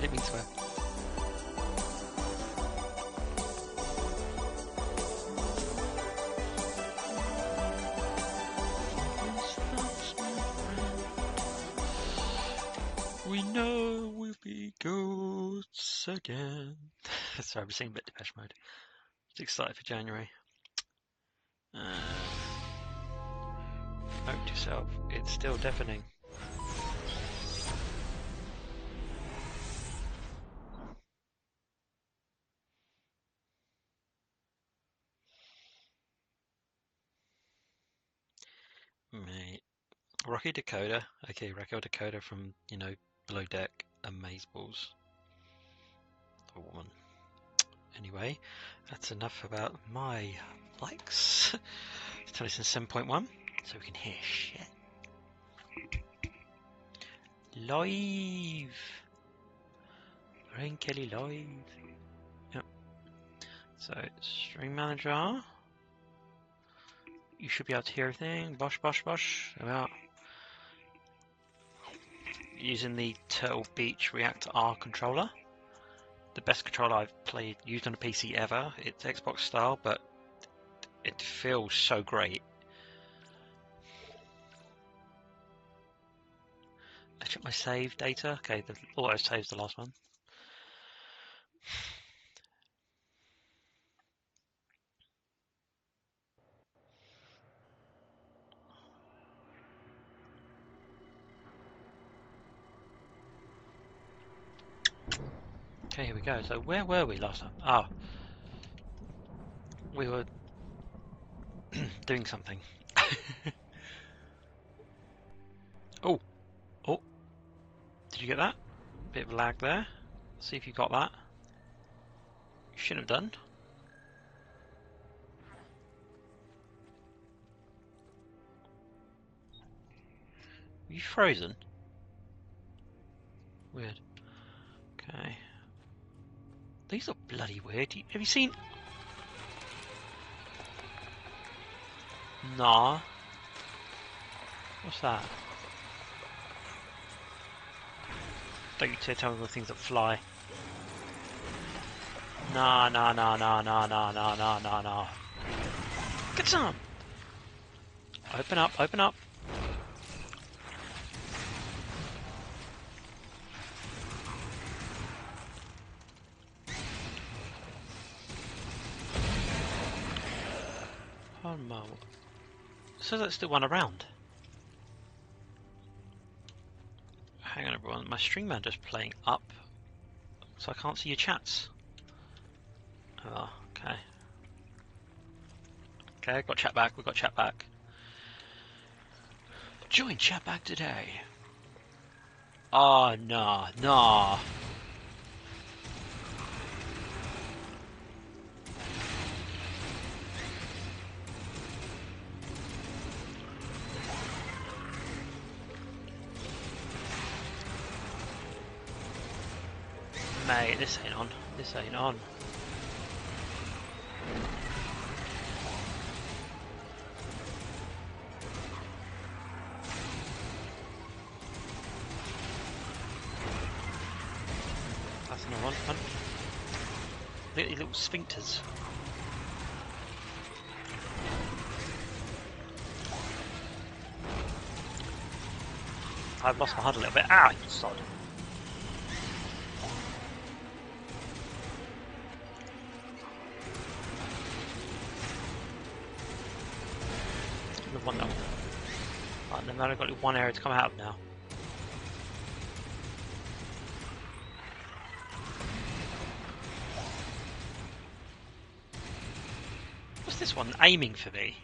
I didn't to. We know we'll be ghosts again. Sorry, I'm singing a bit Depeche Mode. Just excited for January. Uh, note it's still deafening. Rocky Dakota. Okay, Rocky Dakota from, you know, Below Deck Amazeballs. The woman. Anyway, that's enough about my likes. Turn this in 7.1 so we can hear shit. Live! Rain Kelly live. Yep. So, Stream Manager. You should be able to hear everything. Bosh, bosh, bosh. About using the Turtle Beach React R controller. The best controller I've played used on a PC ever. It's Xbox style, but it feels so great. I check my save data. Okay, the auto saves the last one. Go. So where were we last time? Ah, we were doing something. oh, oh, did you get that? Bit of lag there. See if you got that. You shouldn't have done. Are you frozen? Weird. Okay. These are bloody weird. Have you seen? Nah. What's that? Don't you tell me the things that fly. Nah, nah, nah, nah, nah, nah, nah, nah, nah, nah. Get some! Open up, open up. Oh no. So that's still one around. Hang on everyone, my stream manager's playing up, so I can't see your chats. Oh, okay. Okay, got chat back, we've got chat back. Join chat back today. Oh, nah, nah. This ain't on. This ain't on. That's not on. on. Look at little sphincters. I've lost my heart a little bit. Ah, you sod. Another one now. I've only got one area to come out of now. What's this one aiming for me?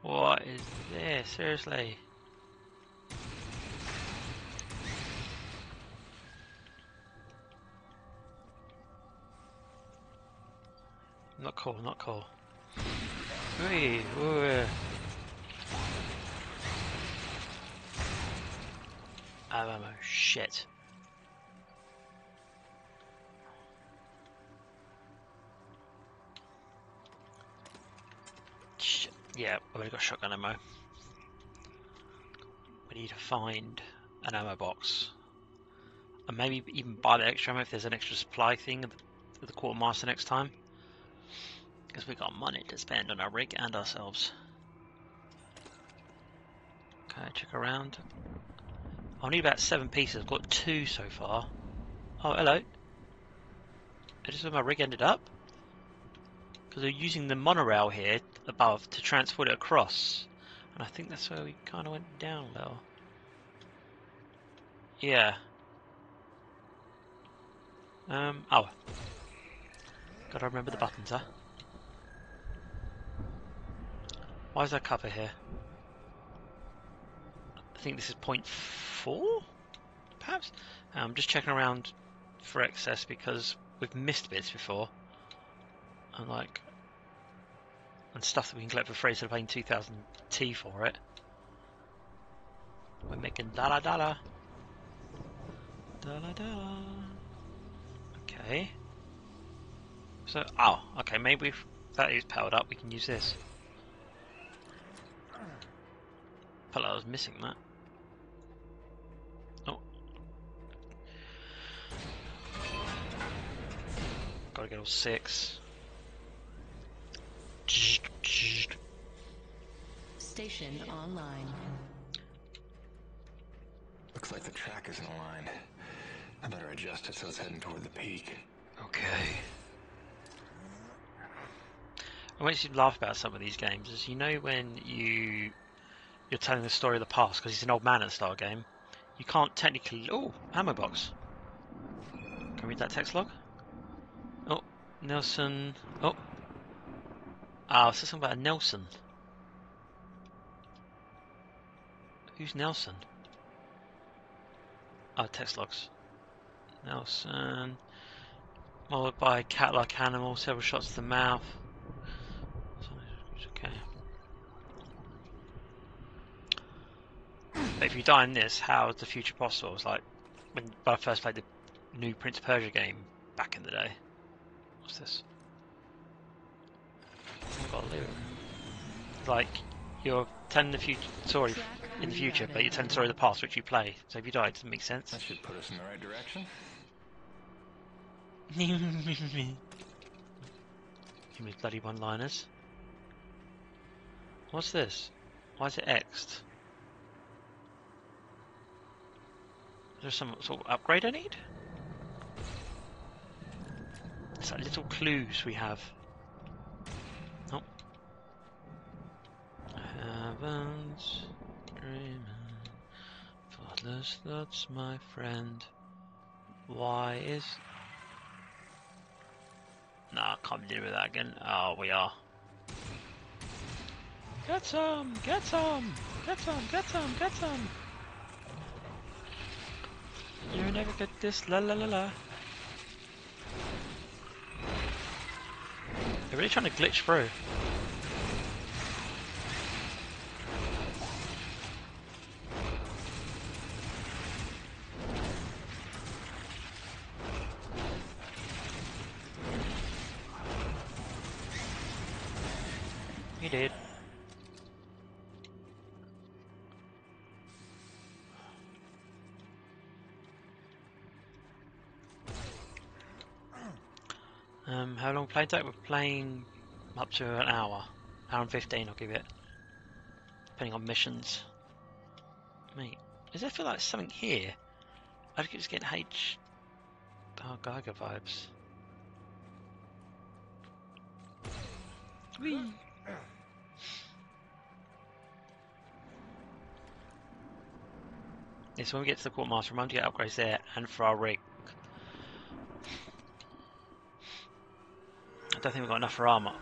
What is this? Seriously? Not cool. Wee, wee. Oh, ammo, shit. Shit. Yeah, I've only got shotgun ammo. We need to find an ammo box. And maybe even buy the extra ammo if there's an extra supply thing at the quartermaster next time. Because we got money to spend on our rig and ourselves. Okay, check around. I need about seven pieces. I've got two so far. Oh, hello. Is this where my rig ended up? Because they're using the monorail here above to transport it across. And I think that's where we kind of went down a little. Yeah. Um, oh. Gotta remember the buttons, huh? Why is there cover here? I think this is point four, perhaps? I'm just checking around for excess because we've missed bits before. And like, and stuff that we can collect for free instead of paying 2000 T for it. We're making dollar dollar. Dollar dollar. Okay. So, oh, okay, maybe if that is powered up, we can use this. Felt like I was missing that. Oh. Gotta get all six. Station online. Looks like the track isn't aligned. I better adjust it so it's heading toward the peak. Okay. I makes you to laugh about some of these games is you know when you you're telling the story of the past because he's an old man at the start of the game. You can't technically. Oh, ammo box. Can we read that text log? Oh, Nelson. Oh. Ah, it says something about a Nelson. Who's Nelson? Oh, text logs. Nelson. Followed by cat-like animal, several shots to the mouth. Okay. But if you die in this, how is the future possible? It's like when, when I first played the new Prince of Persia game back in the day. What's this? I've got loot. Like you're telling the future story in the future, but you're telling the story of the past which you play. So if you die, it doesn't make sense. That should put us in the right direction. Give me bloody one-liners. What's this? Why is it X'd? Is there some sort of upgrade I need? It's like little clues we have. Oh. Heavens dreaming, thoughtless thoughts, my friend. Why is I can't deal with that again. Oh, we are. Get some! Get some! Get some! Get some! Get some! You never get this, la la la la. They're really trying to glitch through. He did. Um, how long played that? We're playing up to an hour. Hour and 15 I'll give it. Depending on missions. Mate, does it feel like something here? I think it's getting H... Oh, Geiger vibes. Whee! Yes, when we get to the quartermaster, remember to get upgrades there and for our rig. I don't think we've got enough for armor.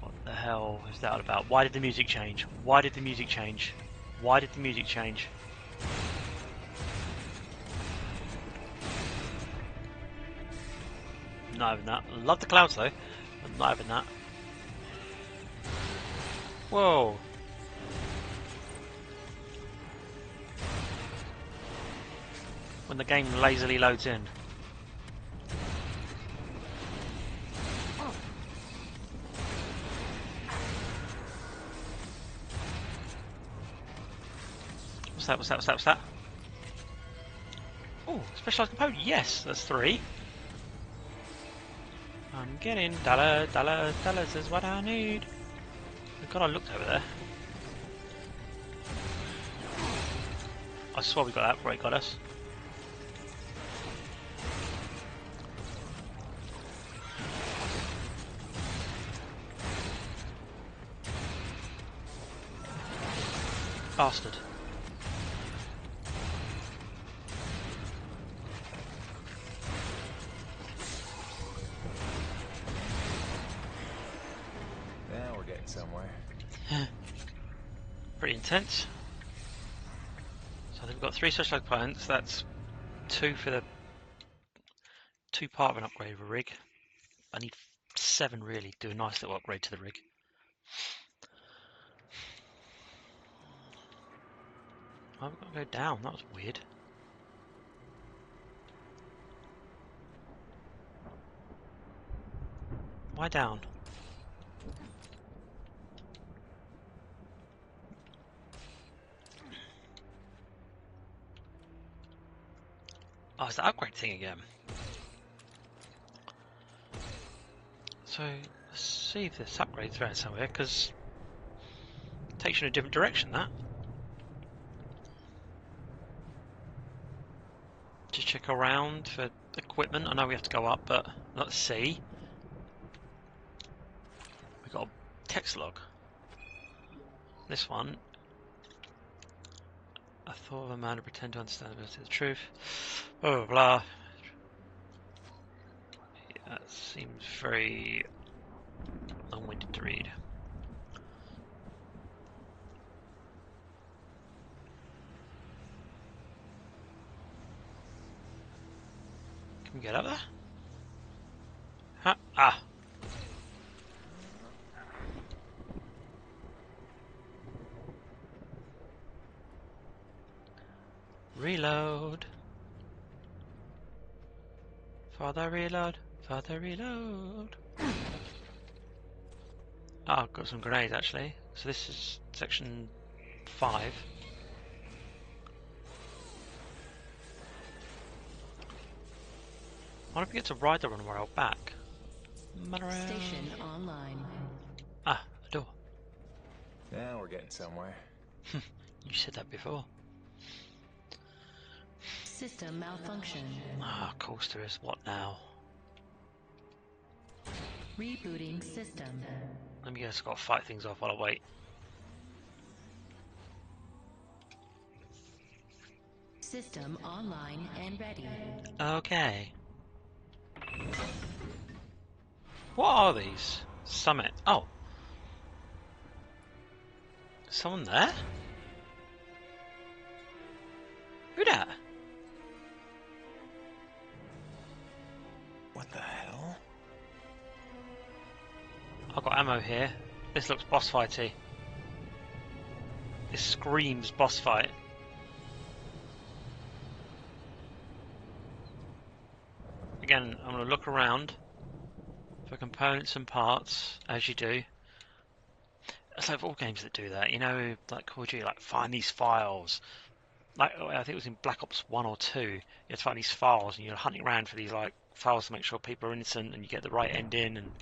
What the hell is that about? Why did the music change? Why did the music change? Why did the music change? Not having that. Love the clouds though. I'm not having that. Whoa. when the game lazily loads in. What's that? What's that? What's that? What's that? Oh, specialized component. Yes, that's three. I'm getting dollar, dollar, dollars is what I need. Oh God, I looked over there. I swear we got that before it got us. Bastard. Intense. So I think we've got three special components. That's two for the two part of an upgrade of a rig. I need seven really. Do a nice little upgrade to the rig. We got to go down? That was weird. Why down? Oh, it's the upgrade thing again. So, let's see if this upgrade's around somewhere, because it takes you in a different direction, that. Just check around for equipment. I know we have to go up, but let's see. We've got a text log. This one. I thought of a man to pretend to understand the the truth. Blah blah. That seems very long-winded to read. Can we get up there? Huh? Ah. Reload. Father reload. Father reload. Ah, I've got some grenades actually. So this is section five. I wonder if we get to ride the runaway rail back. Run. Station online. Ah, a door. Now we're getting somewhere. You said that before. System malfunction. Ah, of course there is. What now? Rebooting system. Let me guess, I've got to fight things off while I wait. System online and ready. Okay. What are these? Summit. Oh. Someone there? Who that? What the hell? I've got ammo here. This looks boss fighty. This screams boss fight. Again, I'm going to look around for components and parts, as you do. It's like all games that do that, you know, like Call of Duty, like find these files. Like I think it was in Black Ops One or Two, you have to find these files, and you're hunting around for these like files to make sure people are innocent, and you get the right ending and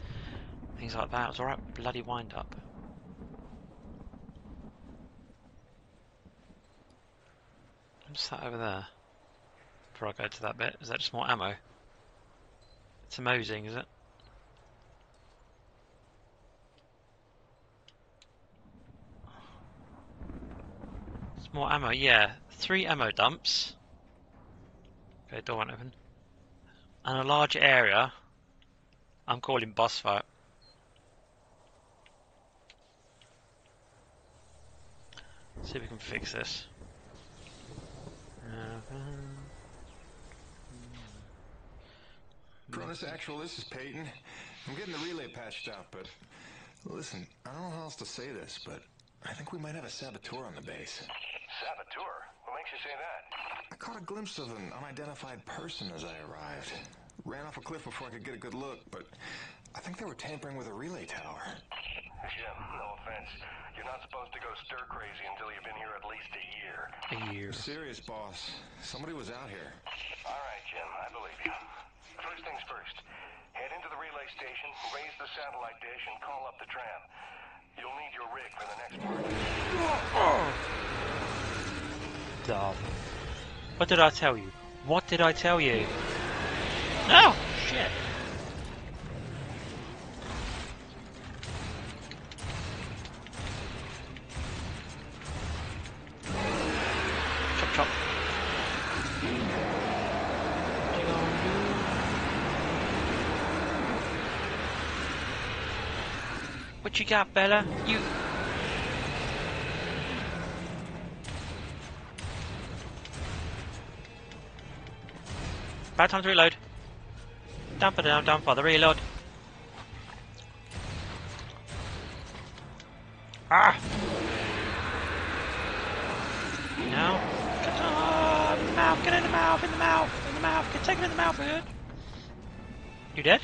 things like that. It was alright bloody wind up. What's that over there? Before I go to that bit, is that just more ammo? It's amazing, is it? It's more ammo, yeah. Three ammo dumps. Okay, door won't open. And a large area. I'm calling boss fight. See if we can fix this. Uh, Cronus Actual, this is Peyton. I'm getting the relay patched up, but listen, I don't know how else to say this, but I think we might have a saboteur on the base. Saboteur? What makes you say that? I caught a glimpse of an unidentified person as I arrived. Ran off a cliff before I could get a good look, but I think they were tampering with a relay tower. Jim, no offense. You're not supposed to go stir crazy until you've been here at least a year. A year. Serious, boss. Somebody was out here. All right, Jim, I believe you. First things first. Head into the relay station, raise the satellite dish, and call up the tram. You'll need your rig for the next part. Dumb. What did I tell you? What did I tell you? Oh, shit. Chop chop. What you? What you got, Bella? You. Bad time to reload. Down for the down, down for the reload. Ah! Now, get on, in the mouth, get in the mouth, in the mouth, in the mouth, get taken in the mouth, good. You dead?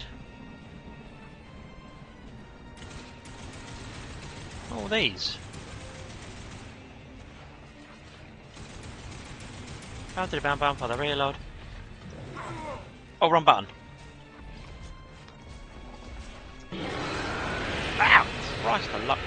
Oh, these. To the bound, bound for the reload. Oh, wrong button. Ow! Christ, I luck.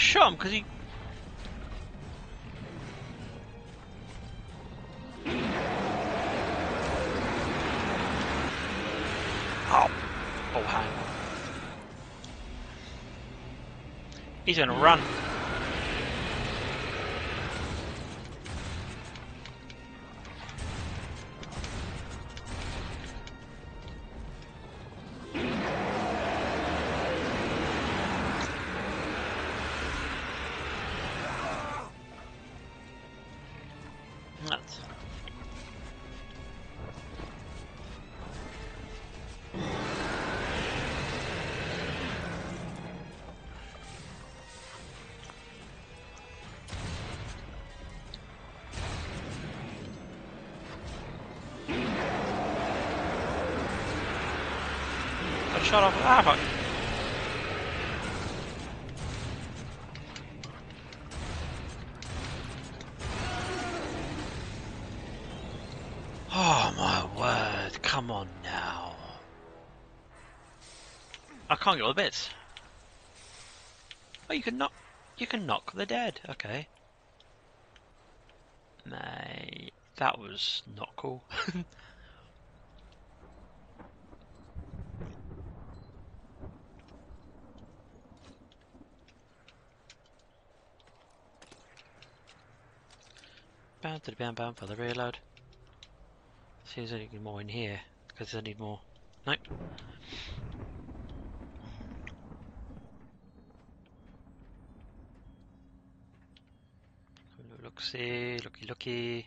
Shot because he. Oh. Oh. He's gonna run. Shot off. Ah, fuck. Oh my word, come on now. I can't get all the bits. Oh, you can knock, you can knock the dead, okay. Mate, that was not cool. to the bound bound for the reload. See if there's any more in here, because I need more. Nope. Look, see, looky, looky.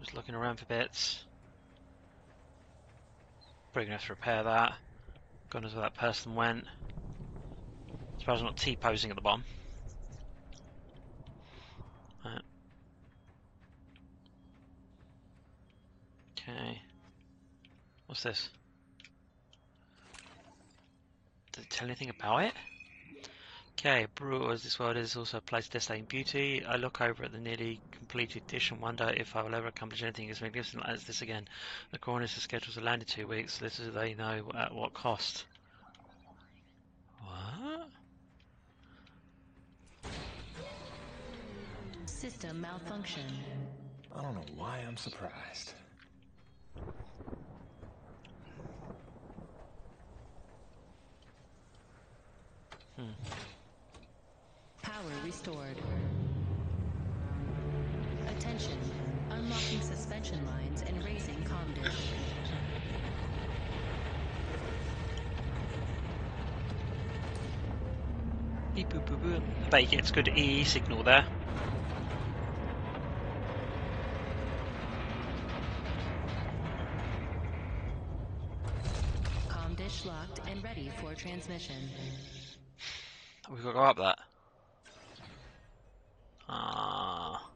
Just looking around for bits. Probably gonna have to repair that. God knows where that person went. Suppose I'm not T-posing at the bottom. Right. Okay. What's this? Does it tell anything about it? Okay, Brewers, this world is also a place of desolating beauty. I look over at the nearly completed dish and wonder if I will ever accomplish anything as magnificent as this again. The coroners are scheduled to land in two weeks, so little do they know at what cost. What? System malfunction. I don't know why I'm surprised. Hmm. Power restored. Attention. Unlocking suspension lines and raising comm dish. Beep boop boop boop. I bet he gets good EE signal there. Comm dish locked and ready for transmission. We've got to go up that. Ah.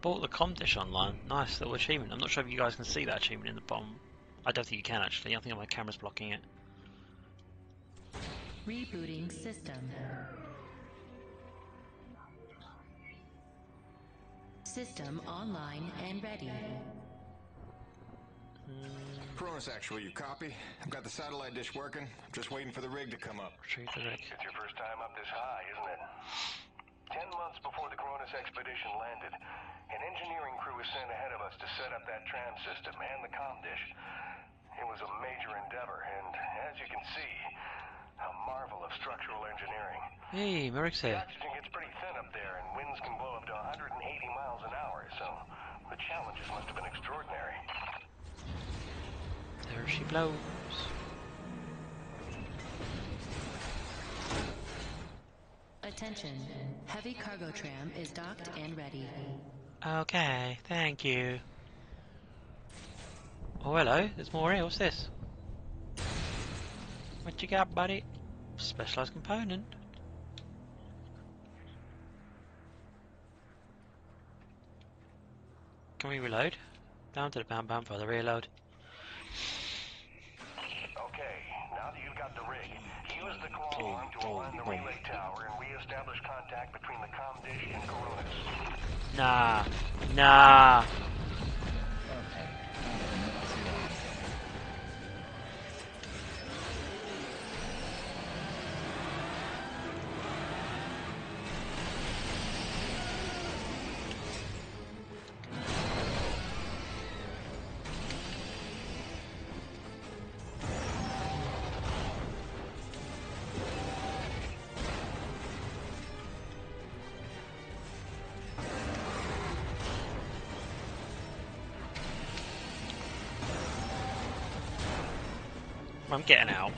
Bought the com dish online. Nice little achievement. I'm not sure if you guys can see that achievement in the bottom. I don't think you can actually. I think my camera's blocking it. Rebooting system. System online and ready. Cronus Actual, you copy? I've got the satellite dish working. I'm just waiting for the rig to come up. Retrieve the rig. It's your first time up this high, isn't it? Ten months before the Cronus expedition landed, an engineering crew was sent ahead of us to set up that tram system and the comm dish. It was a major endeavor, and as you can see, a marvel of structural engineering. Hey, Merrick's The here. oxygen gets pretty thin up there, and winds can blow up to 180 miles an hour, so the challenges must have been extraordinary. There she blows. Attention. Heavy cargo tram is docked and ready. Okay, thank you. Oh, hello. There's more here. What's this? What you got, buddy? Specialized component. Can we reload? Down to the bound bound for the reload. Okay, now that you've got the rig, use the claw arm to align the relay tower and re-establish contact between the comm dish and Cronus. Nah, nah. I'm getting out.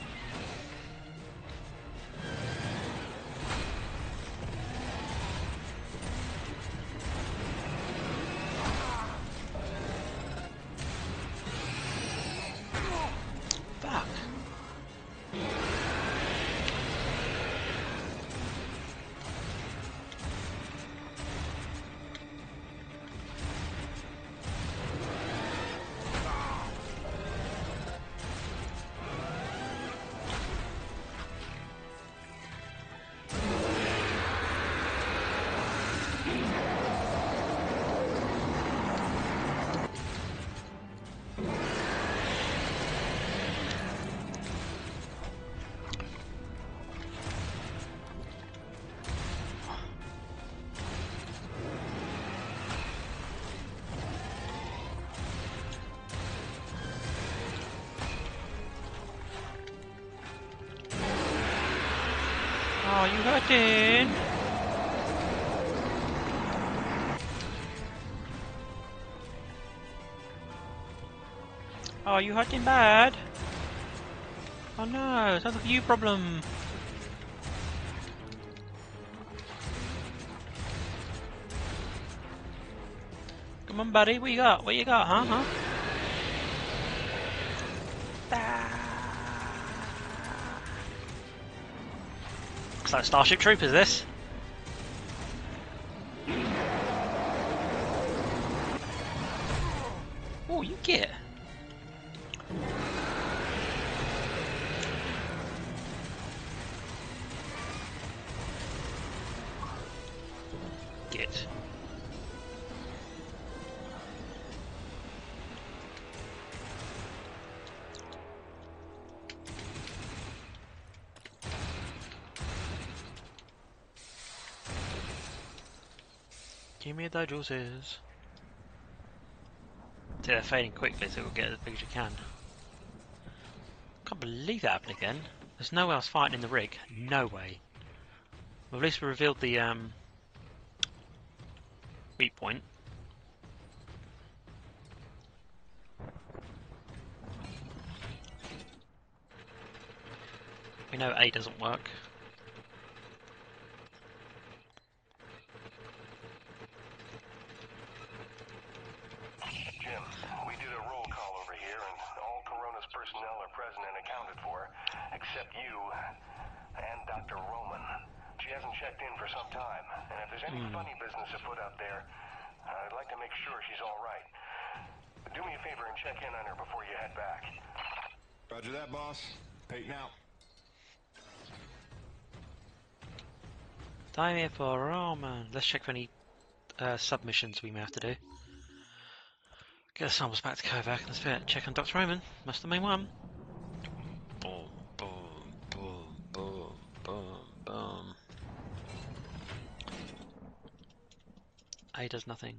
Oh, you hurting bad? Oh no, sounds like a you problem. Come on, buddy. What you got? What you got, huh? Huh? Ah. Looks like Starship Troopers, this. Give me the juices. They're fading quickly, so we'll get as big as you can. Can't believe that happened again. There's no way else fighting in the rig. No way. Well, at least we revealed the um, weak point. We know A doesn't work. Jim, we did a roll call over here, and all Corona's personnel are present and accounted for, except you and Dr. Roman. She hasn't checked in for some time, and if there's any funny business afoot out there, I'd like to make sure she's all right. Do me a favor and check in on her before you head back. Roger that, boss. Peyton out. Time here for Roman. Let's check for any uh, submissions we may have to do. Get the samples back to Kovac. Let's fit- check on Dr. Roman. That's the main one. Boom, boom, boom, boom, boom, boom. A does nothing.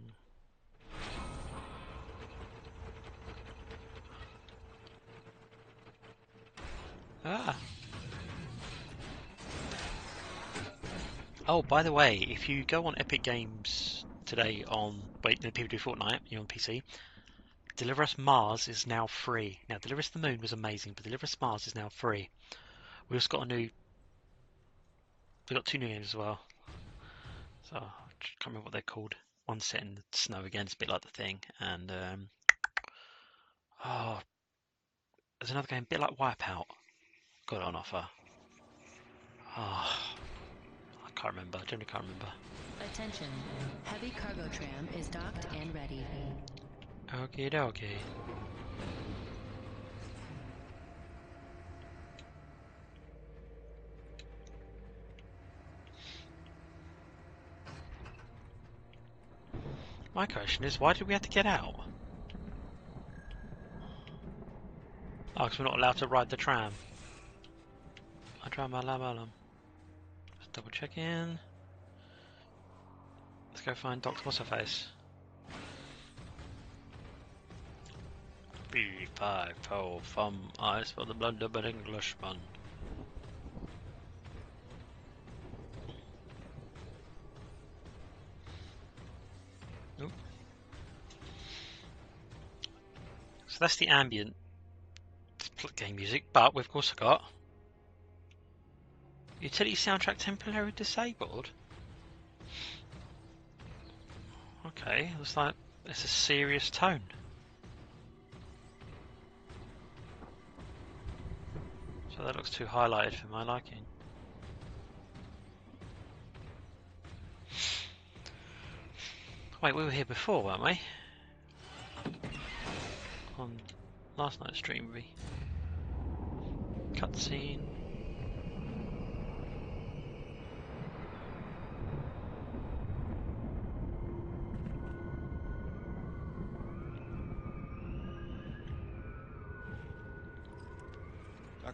Ah. Oh, by the way, if you go on Epic Games today on wait, no, people do Fortnite, you're on PC. Deliver Us Mars is now free. Now, Deliver Us the Moon was amazing, but Deliver Us Mars is now free. We also got a new. We've got two new games as well. So I can't remember what they're called. One set in the snow again, it's a bit like the thing, and um, oh, there's another game, a bit like Wipeout. Got it on offer. Oh, I can't remember. I generally can't remember. Attention. Heavy cargo tram is docked and ready. Okay, okay. My question is, why did we have to get out? Oh, because we're not allowed to ride the tram. I try my lam alam. Let's double check in. Let's go find Doctor What's her face. B five four from eyes for the blunderbud Englishman. Nope. So that's the ambient game music, but we've also got utility soundtrack temporarily disabled. Okay, looks like it's a serious tone. So that looks too highlighted for my liking. Wait, we were here before, weren't we? On last night's stream, we cutscene.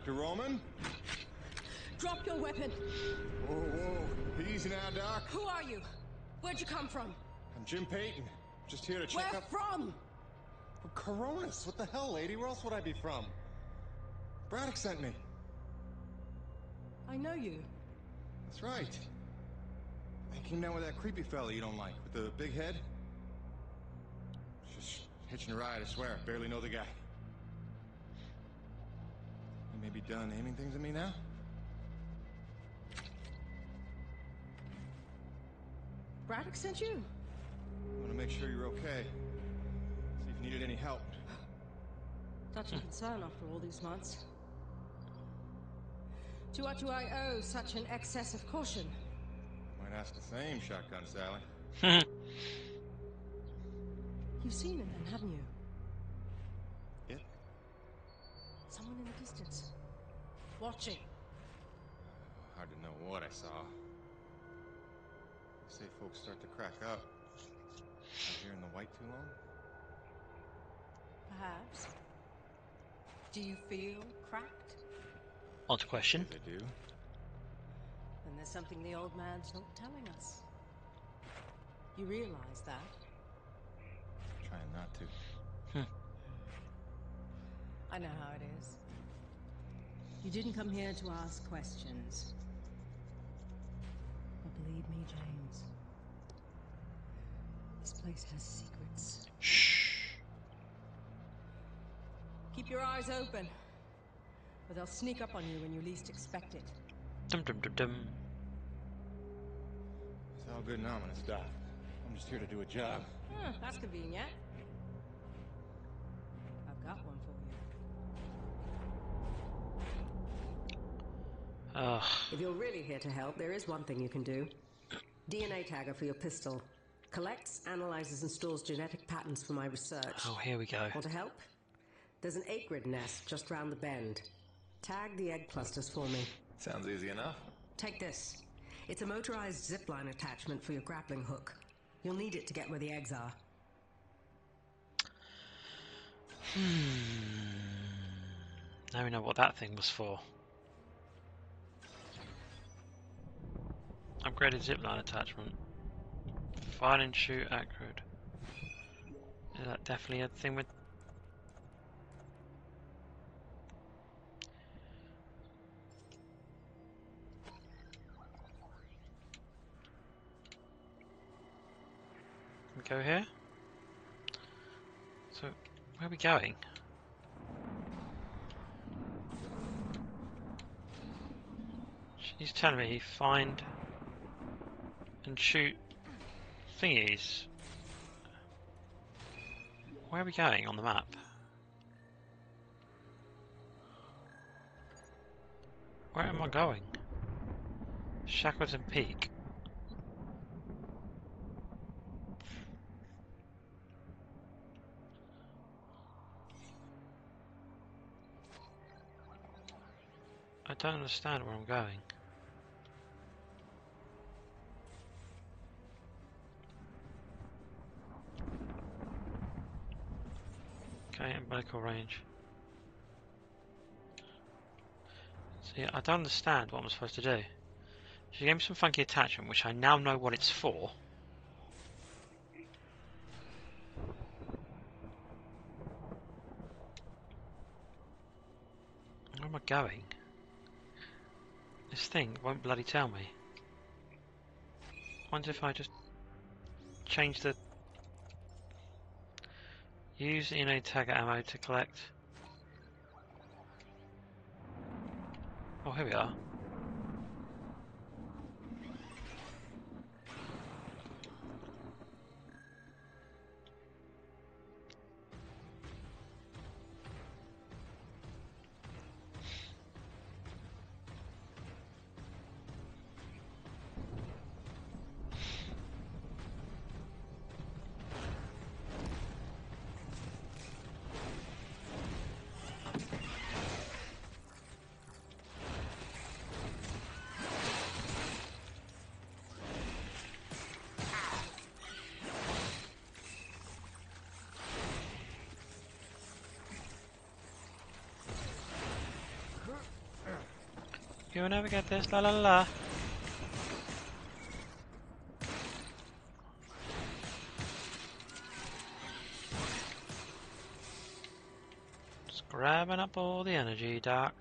Dr. Roman? Drop your weapon. Whoa, whoa. Easy now, Doc. Who are you? Where'd you come from? I'm Jim Peyton. Just here to check Where up. from? From Cronus. What the hell, lady? Where else would I be from? Braddock sent me. I know you. That's right. I came down with that creepy fella you don't like, with the big head. Just hitching a ride, I swear. Barely know the guy. You may be done aiming things at me now? Braddock sent you? I want to make sure you're okay. See if you needed any help. Touching concern after all these months. To what do I owe such an excess of caution? Might ask the same, Shotgun Sally. You've seen him then, haven't you? Yeah? Someone in the distance. Watching. Oh, hard to know what I saw. Say folks start to crack up. Out here in the white too long? Perhaps. Do you feel cracked? On to question. They do. Then there's something the old man's not telling us. You realize that? Trying not to. Hmm. I know how it is. You didn't come here to ask questions. But believe me, James. This place has secrets. Shh. Keep your eyes open, or they'll sneak up on you when you least expect it. Dum dum dum dum. It's all good and ominous, Doc. I'm just here to do a job. Huh, that's convenient. I've got one for you. Ugh. If you're really here to help, there is one thing you can do. DNA tagger for your pistol. Collects, analyzes, and stores genetic patterns for my research. Oh, here we go. Want to help? There's an Akrid nest just round the bend. Tag the egg clusters for me. Sounds easy enough. Take this. It's a motorized zipline attachment for your grappling hook. You'll need it to get where the eggs are. Hmm. Now we know what that thing was for. Upgraded zipline attachment. Fire and shoot accurate. Is that definitely a thing with go here? So, where are we going? She's telling me he find and shoot thingies. Where are we going on the map? Where am I going? Shackleton Peak. I don't understand where I'm going. Umbilical range. See, I don't understand what I'm supposed to do. She gave me some funky attachment, which I now know what it's for. Where am I going? This thing won't bloody tell me. Wonder if I just change the use know tagger ammo to collect. Oh, here we are. You'll never get this, la la la. Just grabbing up all the energy, Doc.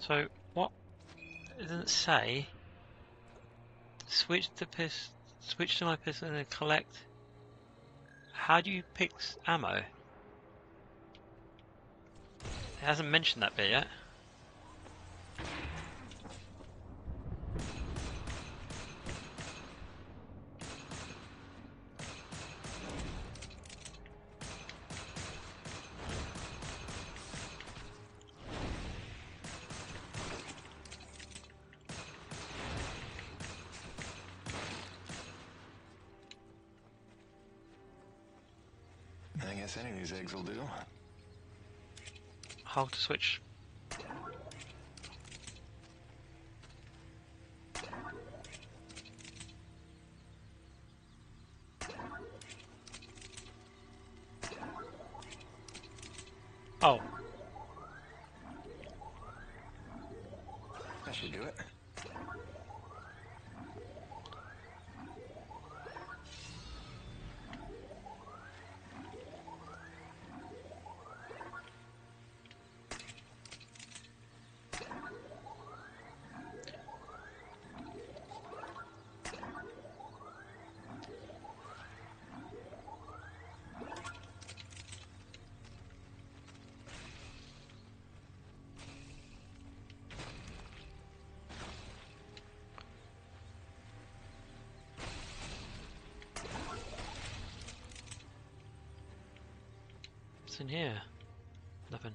So, what it doesn't say switch the pis switch to my pistol and collect how do you pick ammo? It hasn't mentioned that bit yet. Switch. Here? Nothing.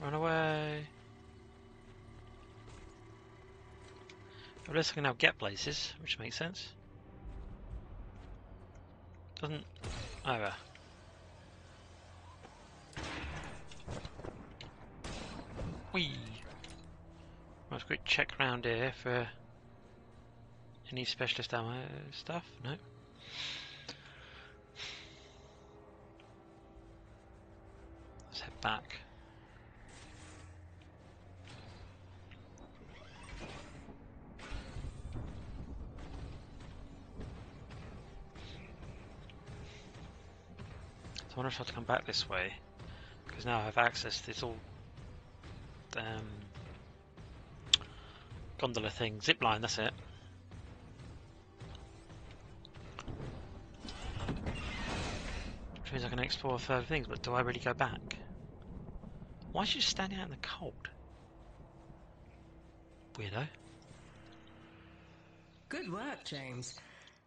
Run away. At least I can now get places, which makes sense. Doesn't. Oh. Whee! Let's quick check round here for any specialist ammo stuff. No. Let's Have to come back this way because now I have access to this all um, gondola thing, zip line. That's it. Which means I can explore further things, but do I really go back? Why is she just standing out in the cold? Weirdo. Good work, James.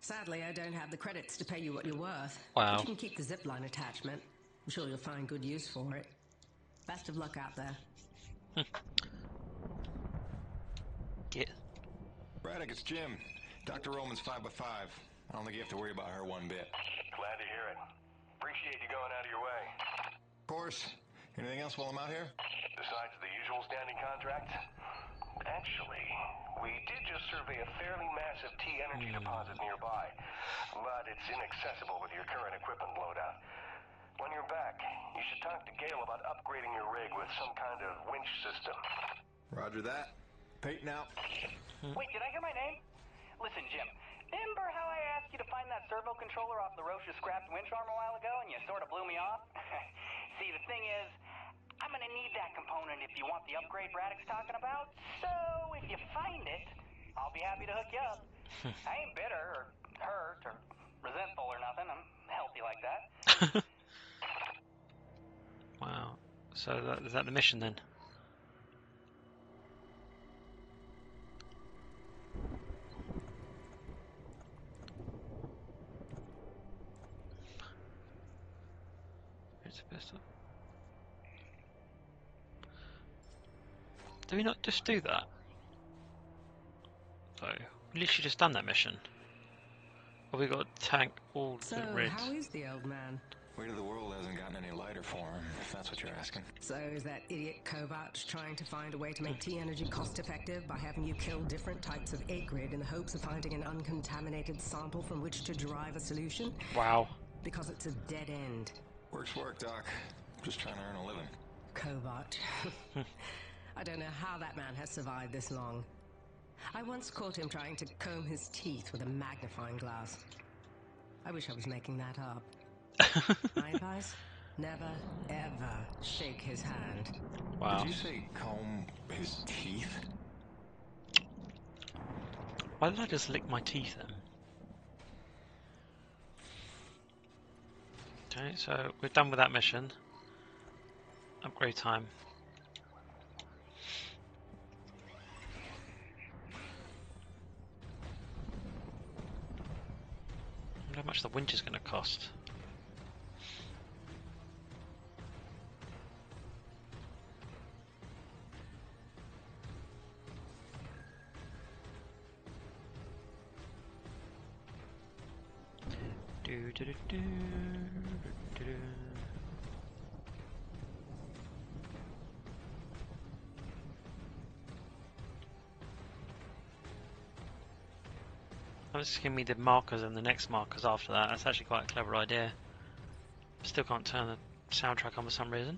Sadly, I don't have the credits to pay you what you're worth. Wow. But you can keep the zipline attachment. I'm sure you'll find good use for it. Best of luck out there. Hmm. Get. Braddock, it's Jim. Dr. Roman's 5 by 5 I don't think you have to worry about her one bit. Glad to hear it. Appreciate you going out of your way. Of course. Anything else while I'm out here? Besides the usual standing contracts? Actually, we did just survey a fairly massive T energy deposit nearby, but it's inaccessible with your current equipment loadout. When you're back, you should talk to Gale about upgrading your rig with some kind of winch system. Roger that. Peyton out. Wait, did I hear my name? Listen, Jim. Remember how I asked you to find that servo controller off LaRoche's scrapped winch arm a while ago and you sort of blew me off? See, the thing is, I'm gonna need that component if you want the upgrade Braddock's talking about. So, if you find it, I'll be happy to hook you up. I ain't bitter or hurt or resentful or nothing. I'm healthy like that. Wow. So that, is that the mission then? It's a pistol. Do we not just do that? So, we literally just done that mission. Have we got to tank all So, the rigs. how is the old man? Weight of the world hasn't gotten any lighter for him, if that's what you're asking. So, is that idiot Kovac trying to find a way to make T energy cost effective by having you kill different types of Akrid in the hopes of finding an uncontaminated sample from which to derive a solution? Wow. Because it's a dead end. Work's work, Doc. Just trying to earn a living. Kovac. I don't know how that man has survived this long. I once caught him trying to comb his teeth with a magnifying glass. I wish I was making that up. My advice? Never, ever shake his hand. Wow. Did you say comb his teeth? Why did I just lick my teeth then? Okay, so we're done with that mission. Upgrade time. I wonder how much the winch is going to cost. Do, do, do, I'm just giving me the markers and the next markers after that. That's actually quite a clever idea. Still can't turn the soundtrack on for some reason.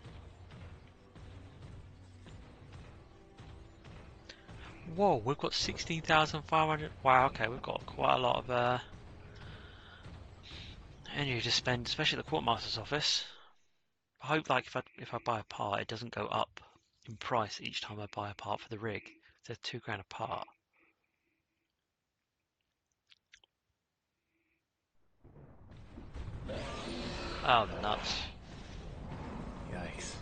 Whoa, we've got 16,500. Wow, okay, we've got quite a lot of uh, energy to spend, especially at the quartermaster's office. I hope, like, if I if I buy a part, it doesn't go up in price each time I buy a part for the rig. They're two grand a part. Oh, nuts. Yikes.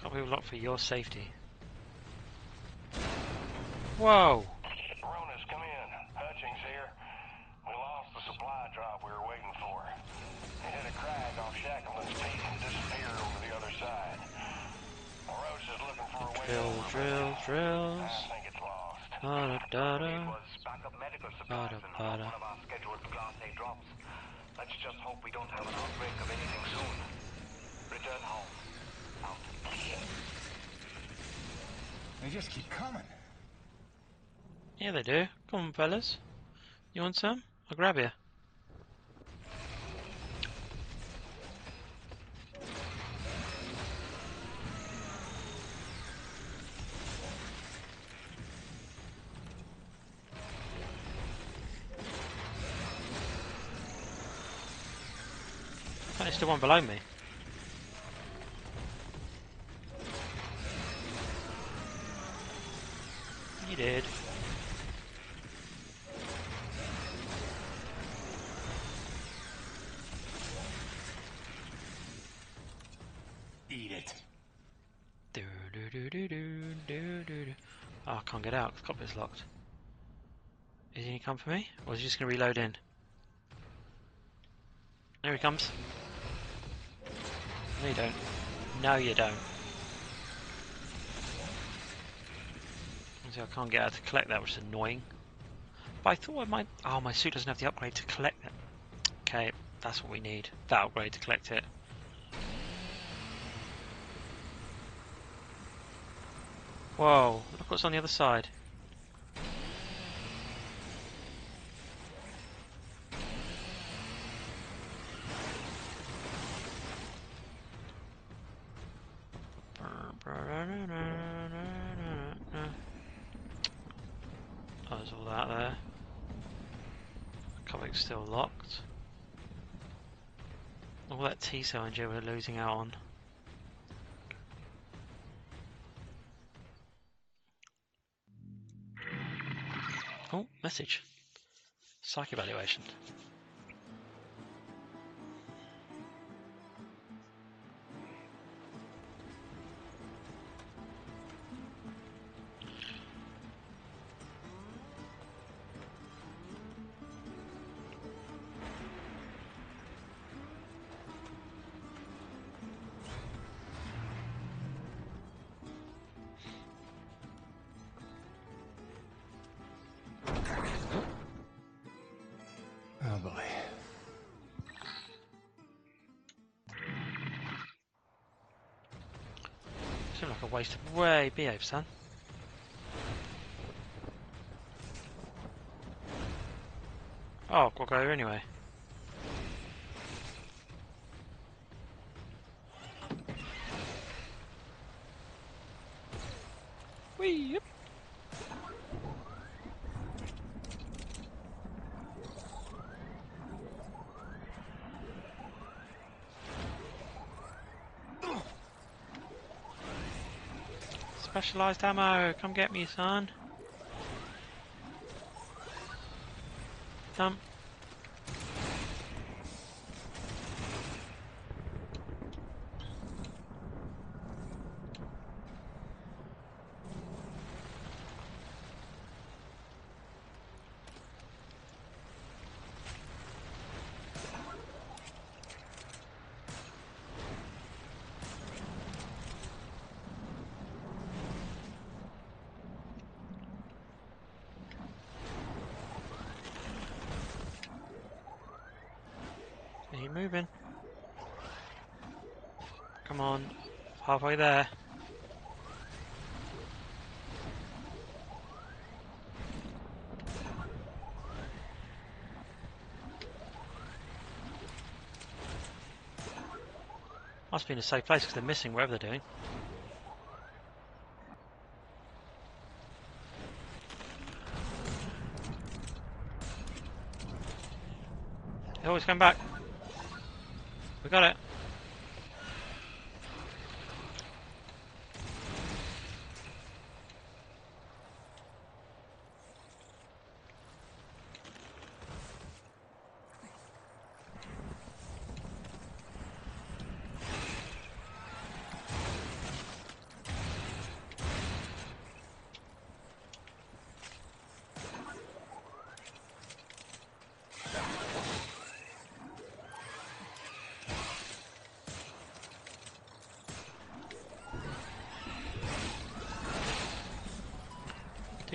Can't we lock for your safety? Whoa! Da da. was backup medical Bada, supplies and bada. one of our scheduled Class A drops. Let's just hope we don't have an outbreak of anything soon. Return home. Out. They just keep coming. Yeah, they do. Come on, fellas. You want some? I'll grab you. Still one below me. You did. Eat it. Do, do, do, do, do, do, do, do. Oh, I can't get out. The cockpit's locked. Is he gonna come for me? Or is he just gonna reload in? There he comes. No, you don't. No, you don't. See, I can't get out to collect that, which is annoying. But I thought I might. Oh, my suit doesn't have the upgrade to collect it. Okay, that's what we need. That upgrade to collect it. Whoa, look what's on the other side. Oh, there's all that there. Covic's still locked. All that T-cell energy we're losing out on. Oh, message. Psych evaluation. Of way. Behave, son. Oh, we'll go anyway. Whee! Yep. Specialized ammo, come get me, son. Dump. Halfway there. Must be in a safe place because they're missing wherever they're doing. They always coming back. We got it.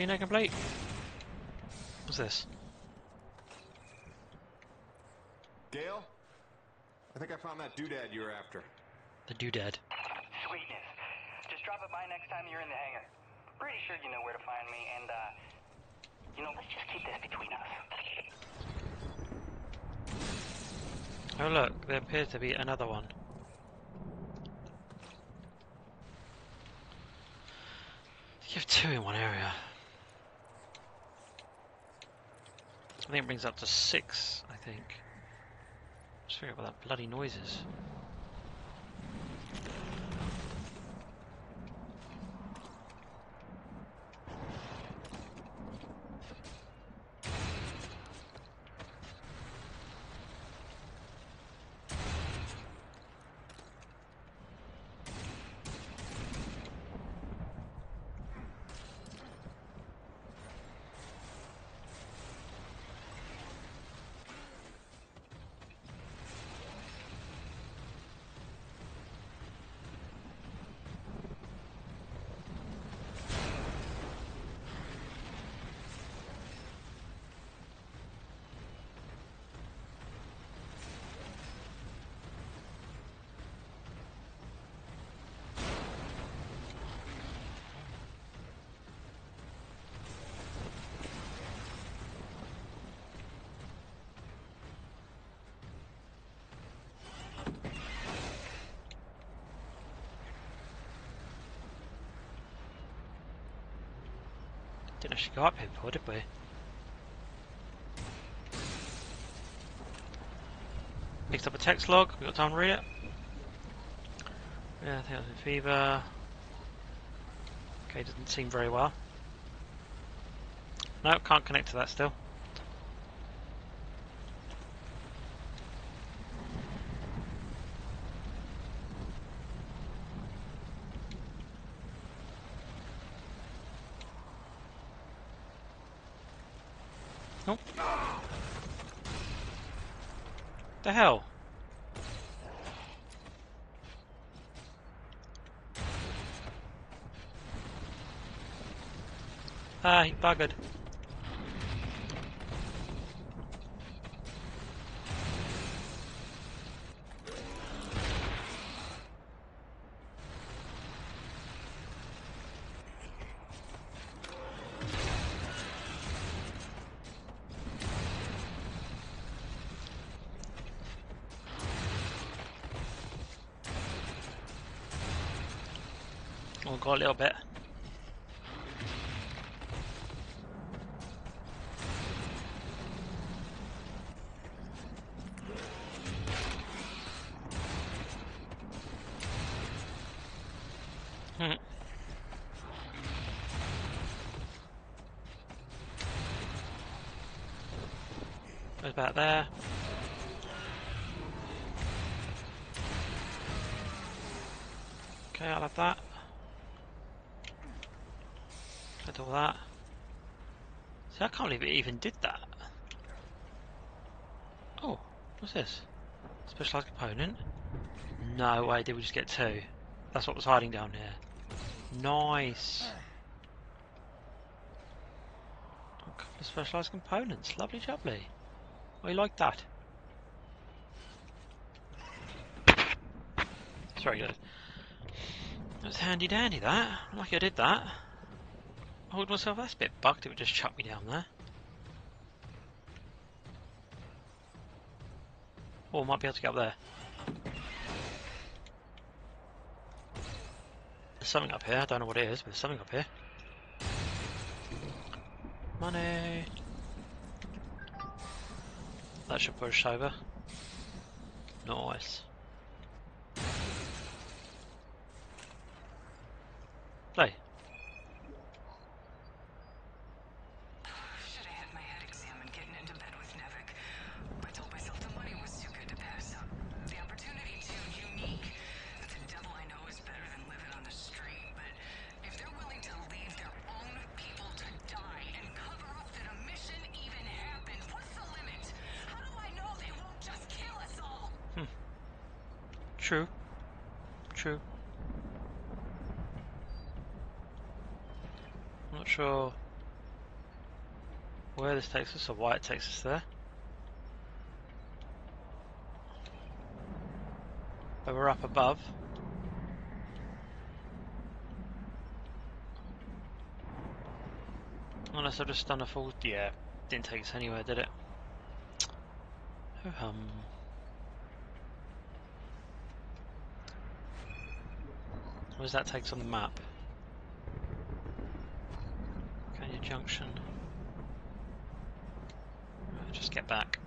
DNA complete. What's this? Gale? I think I found that doodad you were after. The doodad. Sweetness. Just drop it by next time you're in the hangar. Pretty sure you know where to find me, and, uh, you know, let's just keep this between us. Oh look, there appears to be another one. You have two in one area. I think it brings up to six, I think. Just figure out what that bloody noise is. Didn't actually go up here before, did we? Picked up a text log, we got time to read it. Yeah, I think I was in fever. Okay, doesn't seem very well. No, can't connect to that still. Nope. The hell? Ah, he buggered. We'll a little bit. Believe it even did that. Oh, what's this? Specialized component? No way, did we just get two? That's what was hiding down here. Nice. A couple of specialized components. Lovely jubbly. We like that. It's very good. That's handy dandy that. I like I did that. I hold myself, that's a bit bugged, it would just chuck me down there. Oh, might be able to get up there. There's something up here, I don't know what it is, but there's something up here. Money! That should push over. Nice. Play. Where this takes us or why it takes us there. But we're up above. Unless I've just done a full... Yeah, didn't take us anywhere, did it? Um... Where's that takes on the map? Canyon Junction. Right, back.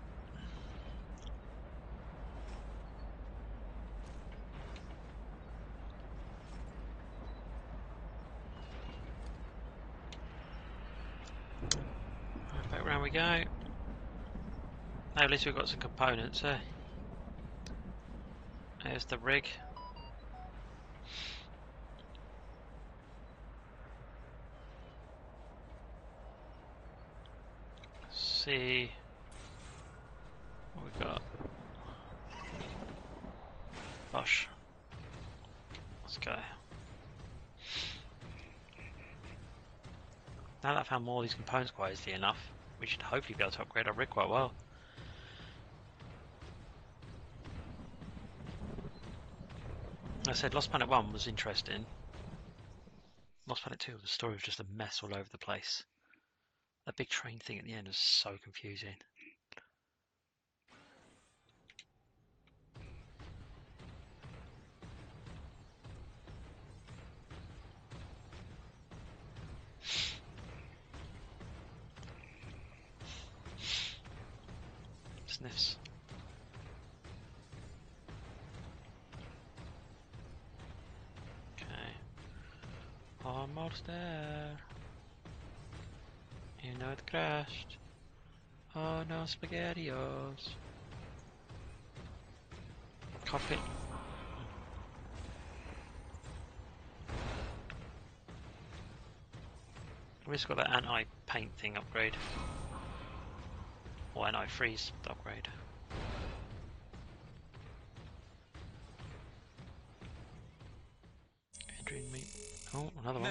Right, back round we go. Now at least we've got some components, eh? There's the rig. see these components quite easily enough, we should hopefully be able to upgrade our rig quite well. I said Lost Planet 1 was interesting. Lost Planet 2, the story was just a mess all over the place. That big train thing at the end was so confusing. Spaghettios. Cockpit. We just got that anti-paint thing upgrade. Or anti-freeze upgrade. Adrian meat. Oh, another one.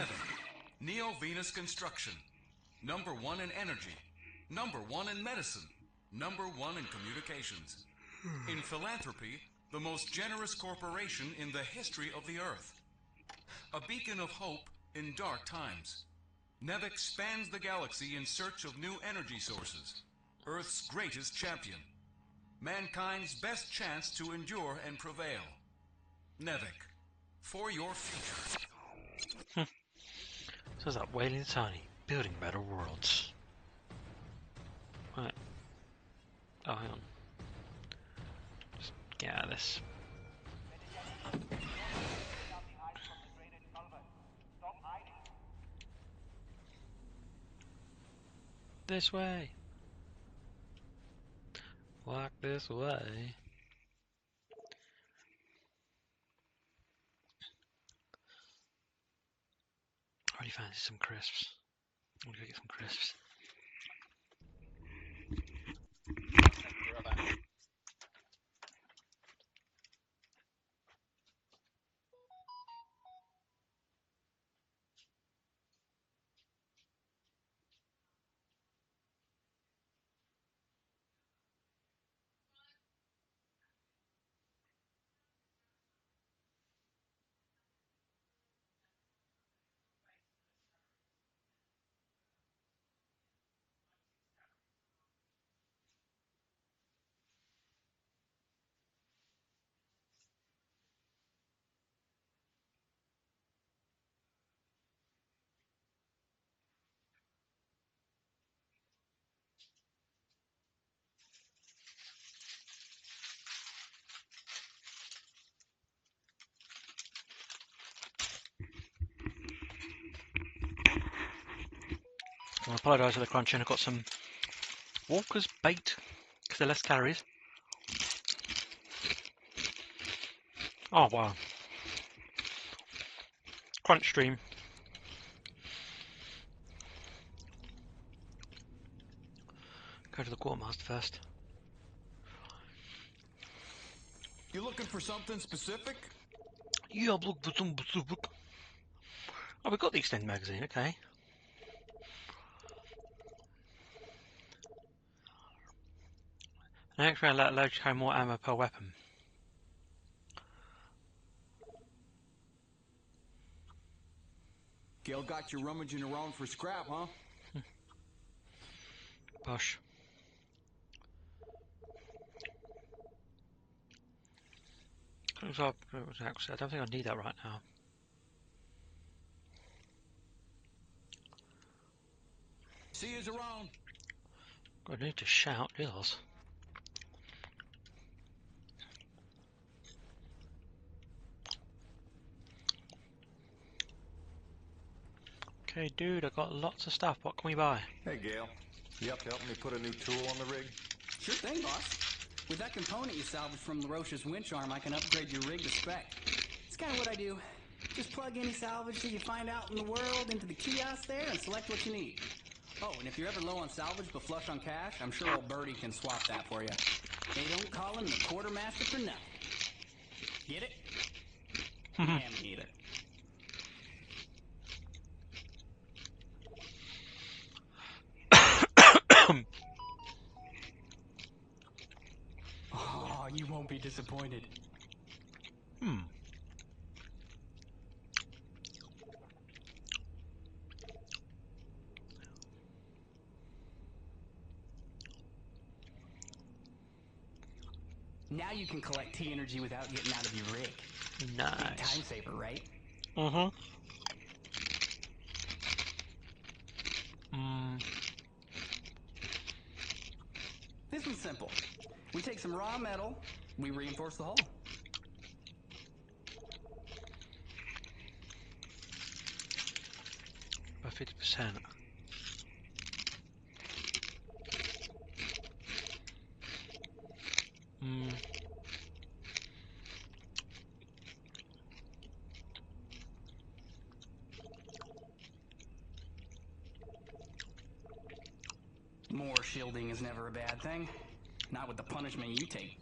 Neo Venus Construction. Number one in energy. Number one in medicine. Number one in communications. In philanthropy, the most generous corporation in the history of the Earth. A beacon of hope in dark times. NEVEC spans the galaxy in search of new energy sources. Earth's greatest champion. Mankind's best chance to endure and prevail. NEVEC, for your future. So that Weyland-Yutani, building better worlds. Right. Oh, hang on. Just get out of this. This way. Walk this way. Already fancy some crisps. I'm gonna go get some crisps. Apologise for the crunching. I've got some Walker's bait because they're less calories. Oh wow. Crunch stream. Go to the quartermaster first. You looking for something specific? Yeah, I'm looking for some specific. Oh, we got the extended magazine, okay. An extra allow allowed to carry more ammo per weapon. Gale got you rummaging around for scrap, huh? Up, I don't think I need that right now. See yous around. I need to shout, yes. Okay, dude, I got lots of stuff. What can we buy? Hey, Gale. You up to help me put a new tool on the rig? Sure thing, boss. With that component you salvaged from LaRoche's winch arm, I can upgrade your rig to spec. It's kind of what I do. Just plug any salvage that you find out in the world into the kiosk there and select what you need. Oh, and if you're ever low on salvage but flush on cash, I'm sure old Birdie can swap that for you. They don't call him the quartermaster for nothing. Get it? Damn neither. oh, you won't be disappointed. Hmm. Now you can collect T energy without getting out of your rig. Big Nice. time saver, right? Mm-hmm. Mm, This one's simple. We take some raw metal, we reinforce the hull. by 50%. Mm. More shielding is never a bad thing. Not with the punishment you take.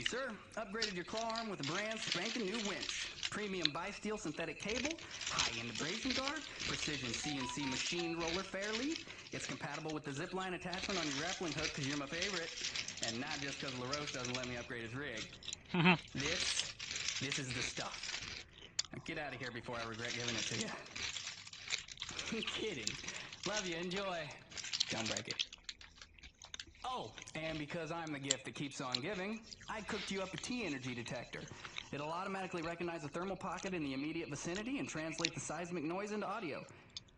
Alrighty, sir. Upgraded your claw arm with a brand spanking new winch. Premium bi-steel synthetic cable, high-end abrasion guard, precision CNC machined roller fair lead. It's compatible with the zip line attachment on your grappling hook because you're my favorite. And not just because LaRoche doesn't let me upgrade his rig. Mm-hmm. this, this is the stuff. Now get out of here before I regret giving it to you. I'm kidding. Love you. Enjoy. Don't break it. Oh, and because I'm the gift that keeps on giving, I cooked you up a T energy detector. It'll automatically recognize a thermal pocket in the immediate vicinity and translate the seismic noise into audio.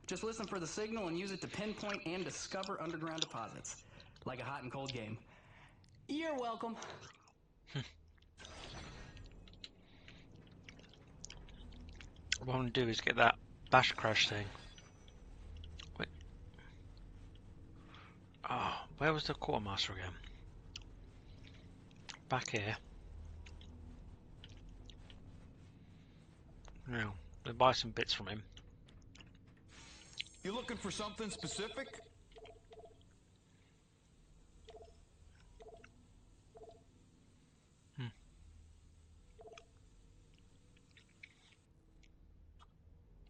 Just listen for the signal and use it to pinpoint and discover underground deposits. Like a hot and cold game. You're welcome. What I want to do is get that bash crash thing. Oh, where was the quartermaster again? Back here. Now, we'll buy some bits from him. You looking for something specific?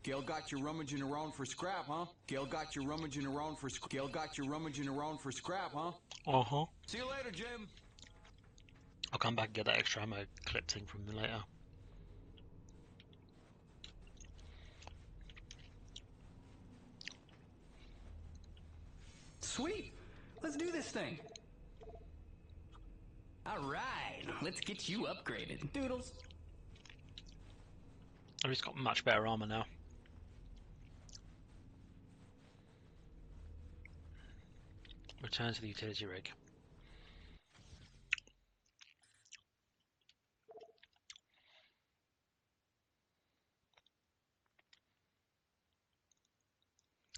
Gale got you rummaging around for scrap, huh? Gale got you rummaging around for sc- Gale got you rummaging around for scrap, huh? Uh huh. See you later, Jim. I'll come back and get that extra ammo clip thing from you later. Sweet. Let's do this thing. All right. Let's get you upgraded. Doodles. Oh, he's got much better armor now. Return to the utility rig.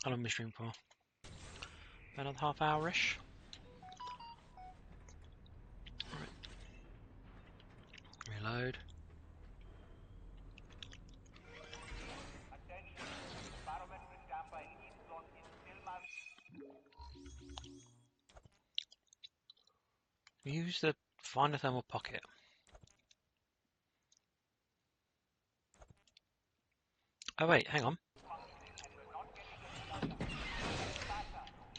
How long we stream for? Another half hour-ish. Right. Reload. Use the find a thermal pocket. Oh wait, hang on.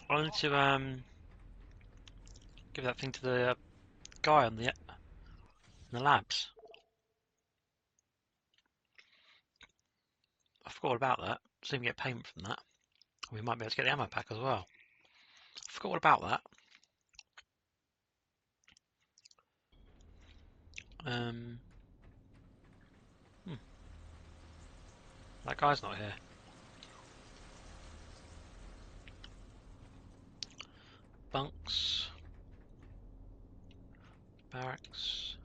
I need to um give that thing to the uh, guy on the the labs. I forgot about that. So we get payment from that. We might be able to get the ammo pack as well. I forgot about that. Um, hmm. That guy's not here. Bunks. Barracks.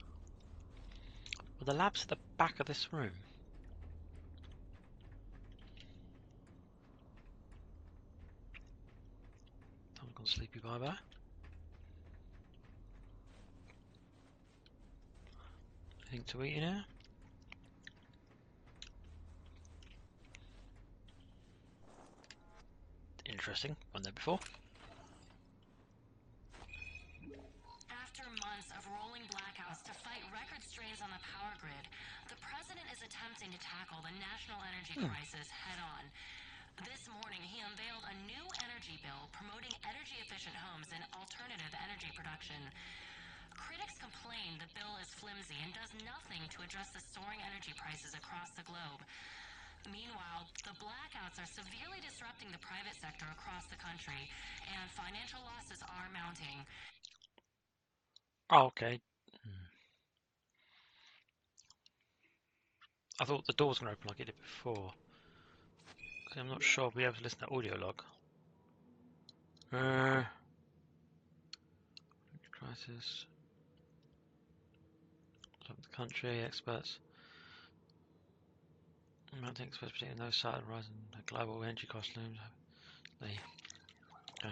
Well, the lab's at the back of this room. Time gone sleepy bye bye. Anything to eat in here? Interesting, one there before. After months of rolling blackouts to fight record strains on the power grid, the president is attempting to tackle the national energy Hmm. crisis head on. This morning, he unveiled a new energy bill promoting energy efficient homes and alternative energy production. Critics complain the bill is flimsy and does nothing to address the soaring energy prices across the globe. Meanwhile, the blackouts are severely disrupting the private sector across the country, and financial losses are mounting. Okay. Hmm. I thought the doors were going to open like it did before. I'm not sure I'll be able to listen to audio log. Uh, crisis. The country, experts. Mounting experts predicting no side rising the global energy cost looms. They. Yeah.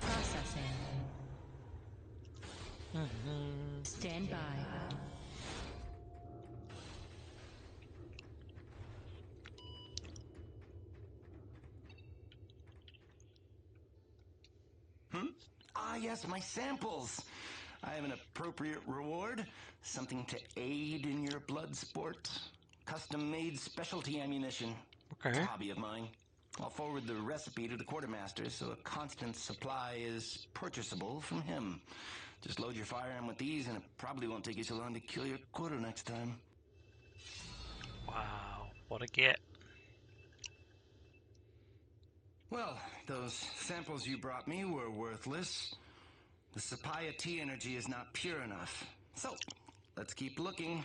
Processing. Stand by. Hmm? Yes, my samples. I have an appropriate reward. Something to aid in your blood sport. Custom made specialty ammunition. Okay. Hobby of mine. I'll forward the recipe to the quartermaster so a constant supply is purchasable from him. Just load your firearm with these and it probably won't take you so long to kill your quota next time. Wow, what a get. Well, those samples you brought me were worthless. The Sapaya T energy is not pure enough. So, let's keep looking.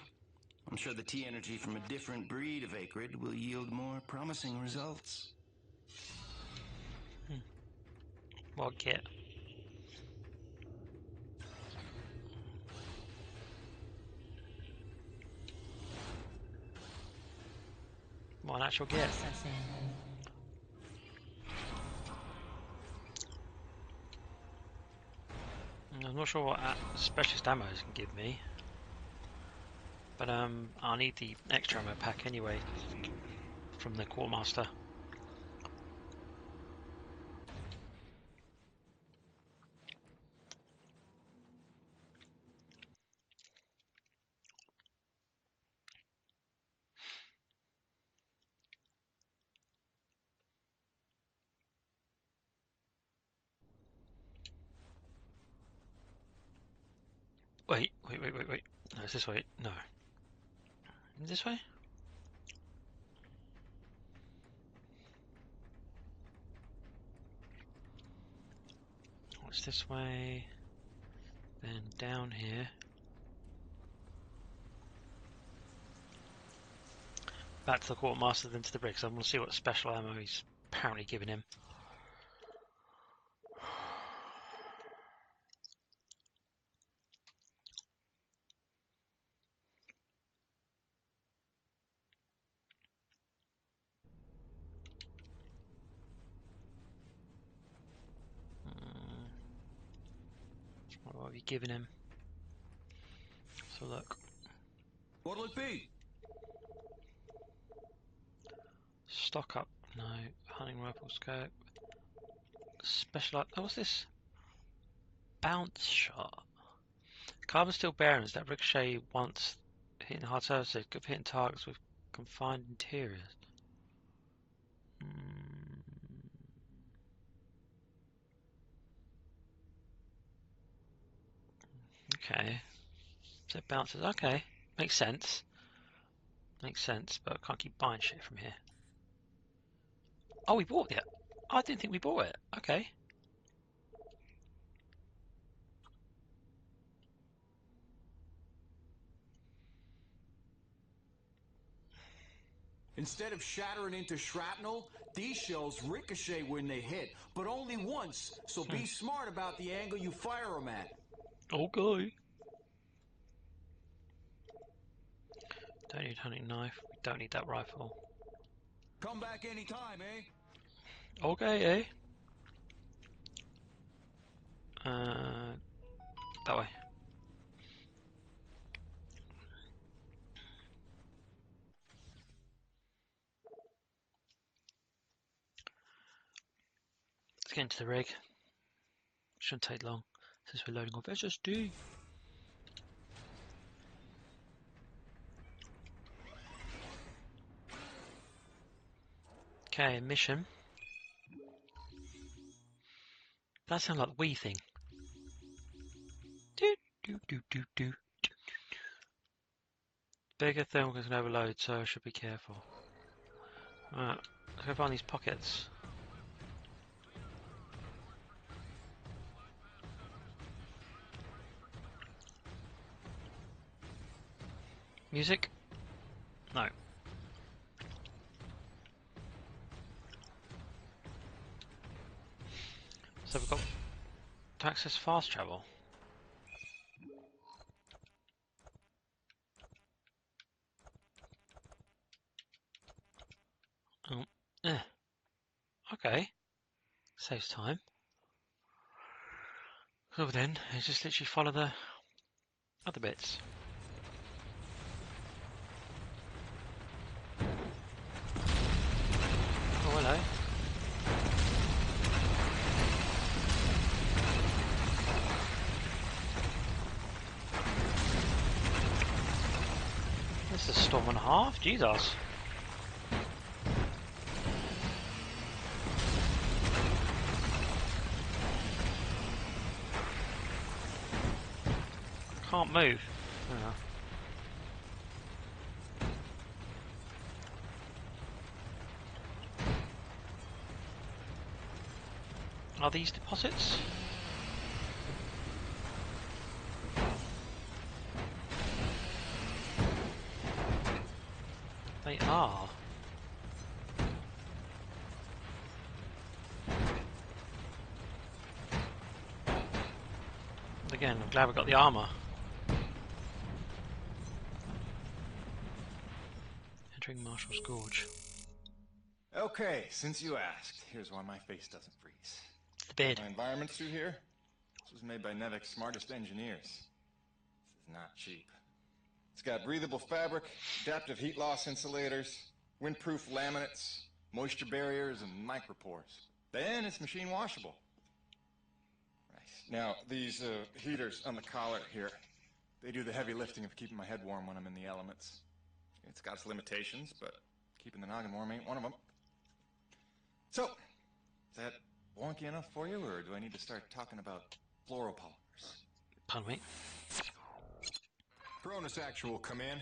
I'm sure the T energy from a different breed of Akrid will yield more promising results. Hmm. What a get. What an actual get. Processing. I'm not sure what uh, specialist ammo can give me. But um, I'll need the extra ammo pack anyway from the quartermaster. No. This way? What's this way? Then down here. Back to the quartermaster, then to the brig, so I'm going to see what special ammo he's apparently giving him. Given him? So look. What'll it be? Stock up. No. Hunting rifle scope. Special. Oh, what's this? Bounce shot. Carbon steel bearings that ricochet once hitting hard surfaces. Good for hitting targets with confined interiors. Hmm. Okay. So it bounces. Okay. Makes sense. Makes sense, but I can't keep buying shit from here. Oh, we bought it. Oh, I didn't think we bought it. Okay. Instead of shattering into shrapnel, these shells ricochet when they hit, but only once, so be hmm. smart about the angle you fire them at. Okay. Don't need hunting knife. We don't need that rifle. Come back anytime, eh? Okay, eh? Uh, that way. Let's get into the rig. Shouldn't take long since we're loading off SSD. Okay, mission. That sounds like Wii thing. Do, do, do, do, do. Bigger thermal can overload, so I should be careful. Alright, let's go find these pockets. Music? No. So we've got to access fast travel. Oh, eh. Okay. Saves time. So then, you just literally follow the other bits. Oh, hello. This is a storm and a half, Jesus. Can't move. Yeah. Are these deposits? They. Again, I'm glad we got the armor. Entering Marshall's Gorge. Okay, since you asked, here's why my face doesn't freeze. The bed. My environment suit here, this was made by NEVEC's smartest engineers. This is not cheap. It's got breathable fabric, adaptive heat loss insulators, windproof laminates, moisture barriers, and micropores. Then it's machine washable. Right. Now, these uh, heaters on the collar here, they do the heavy lifting of keeping my head warm when I'm in the elements. It's got its limitations, but keeping the noggin warm ain't one of them. So, is that wonky enough for you, or do I need to start talking about fluoropolymers? Pardon me. Cronus Actual, come in.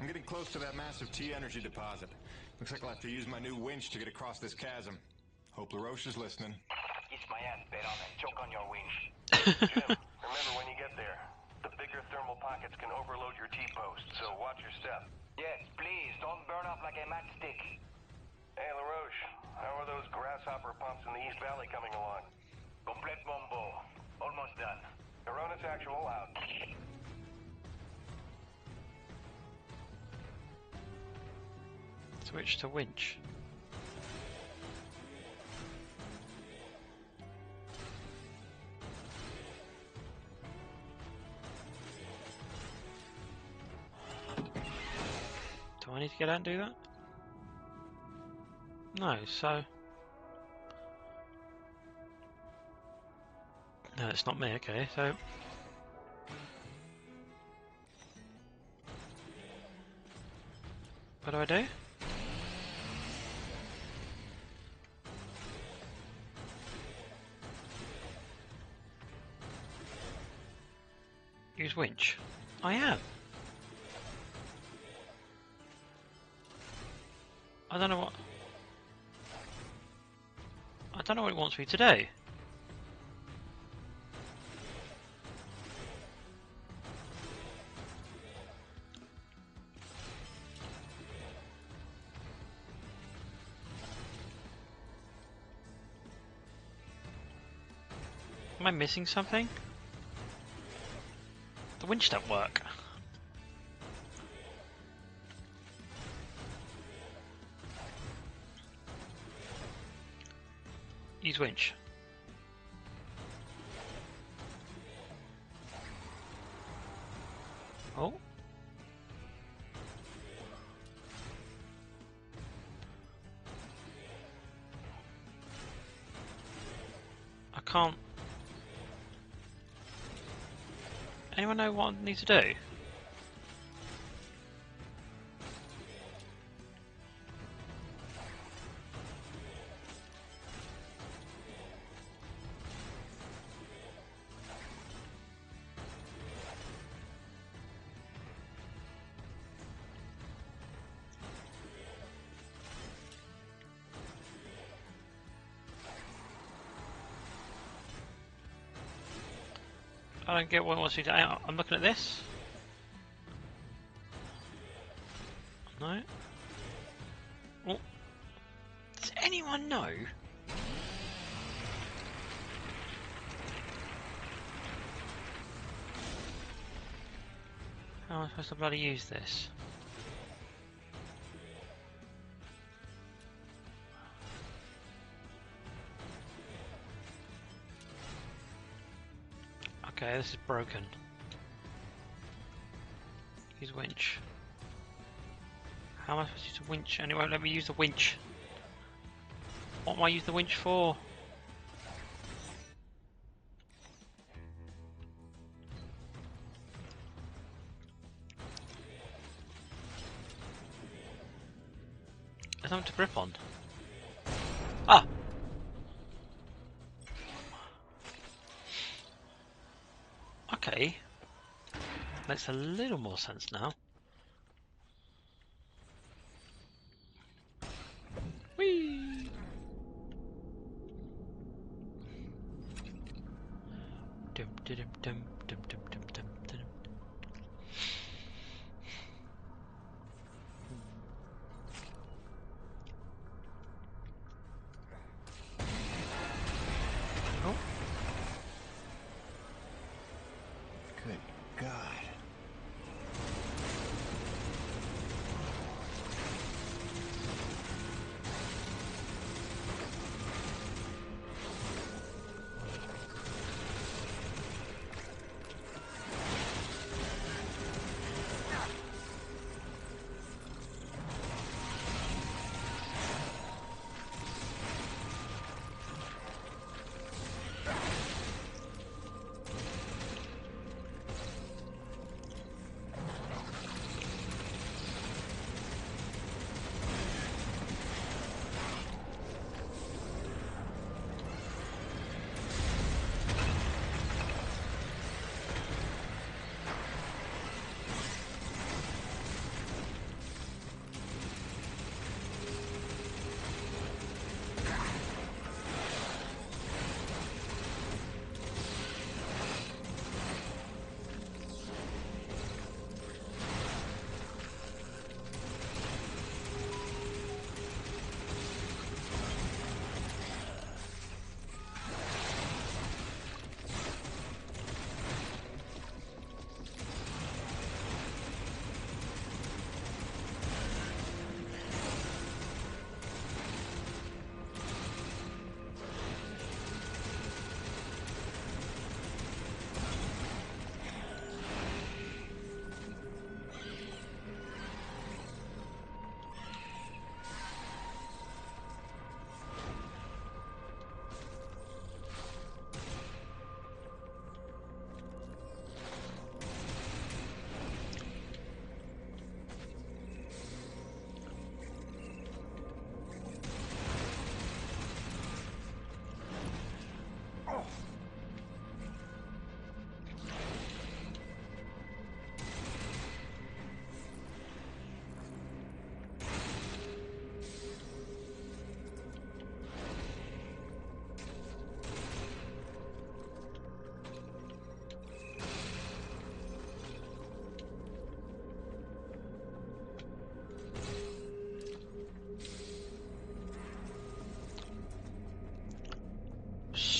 I'm getting close to that massive T-energy deposit. Looks like I'll have to use my new winch to get across this chasm. Hope LaRoche is listening. Kiss my ass, Peyton, and choke on your winch. Jim, remember when you get there, the bigger thermal thermal pockets can overload your T-post, so watch your step. Yes, please, don't burn up like a matchstick. Hey, LaRoche, how are those grasshopper pumps in the East Valley coming along? Complete bombo. Almost done. Cronus Actual out. Switch to winch. Do I need to get out and do that? No, so... No, it's not me, okay, so... What do I do? Use winch. I am. I don't know what... I don't know what it wants me to do. Am I missing something? Winch don't work. Use winch. Know what I need to do? Don't get what it wants me to do. Hang on, I'm looking at this. No. Oh. Does anyone know? How am I supposed to bloody use this? This is broken. Use winch. How am I supposed to use the winch? And it won't let me use the winch. What am I use the winch for? A little more sense now.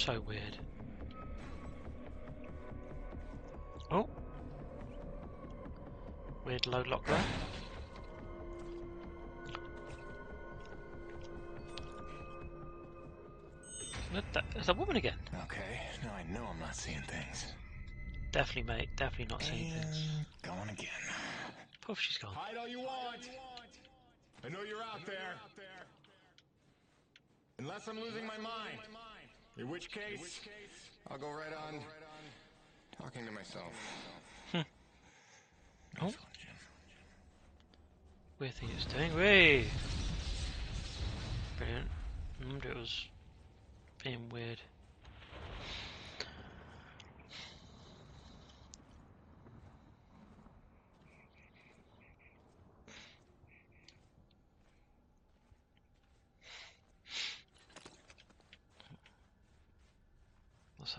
So weird. Oh. Weird load lock there. What the? Is that woman again? Okay, now I know I'm not seeing things. Definitely, mate. Definitely not seeing things. Going again. Poof, she's gone. Hide all you want. I know you're out there. Unless I'm losing my mind. In which case, I'll go right on talking to myself. Hmm. Oh. Weird thing it's doing. Way. Brilliant. Remember it was being weird.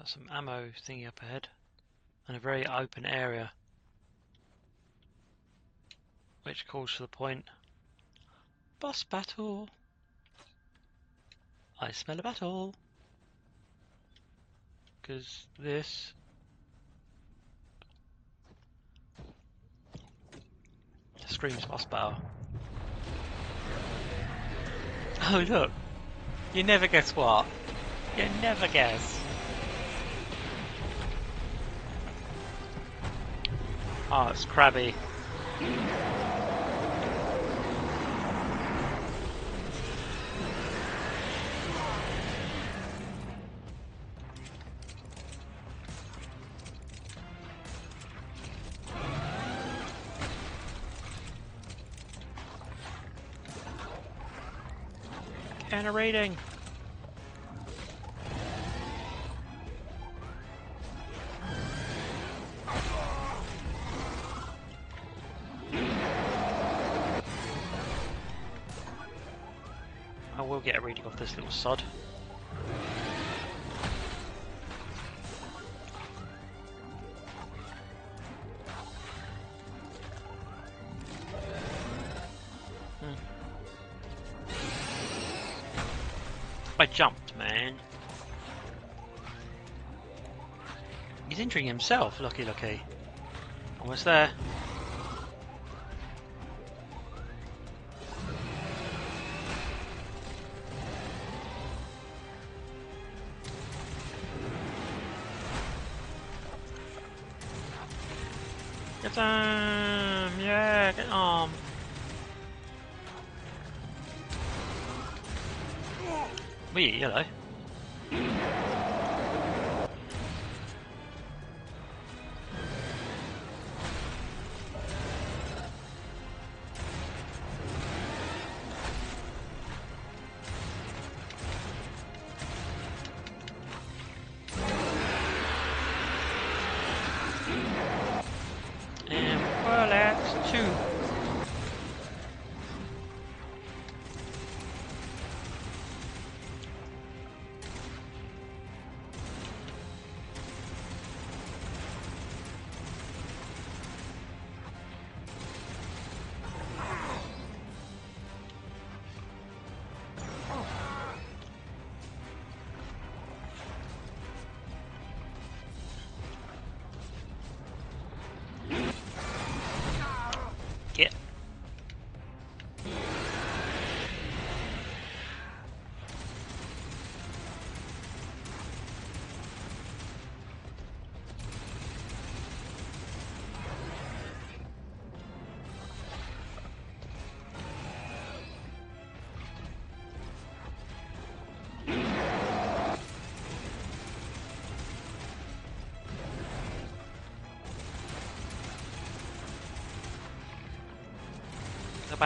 Some ammo thingy up ahead. And a very open area. Which calls for the point. Boss battle! I smell a battle! Because this... Screams boss battle. Oh look! You never guess what? You never guess! Oh, it's crabby. And will get a reading off this little sod. Hmm. I jumped, man. He's injuring himself, lucky lucky. Almost there.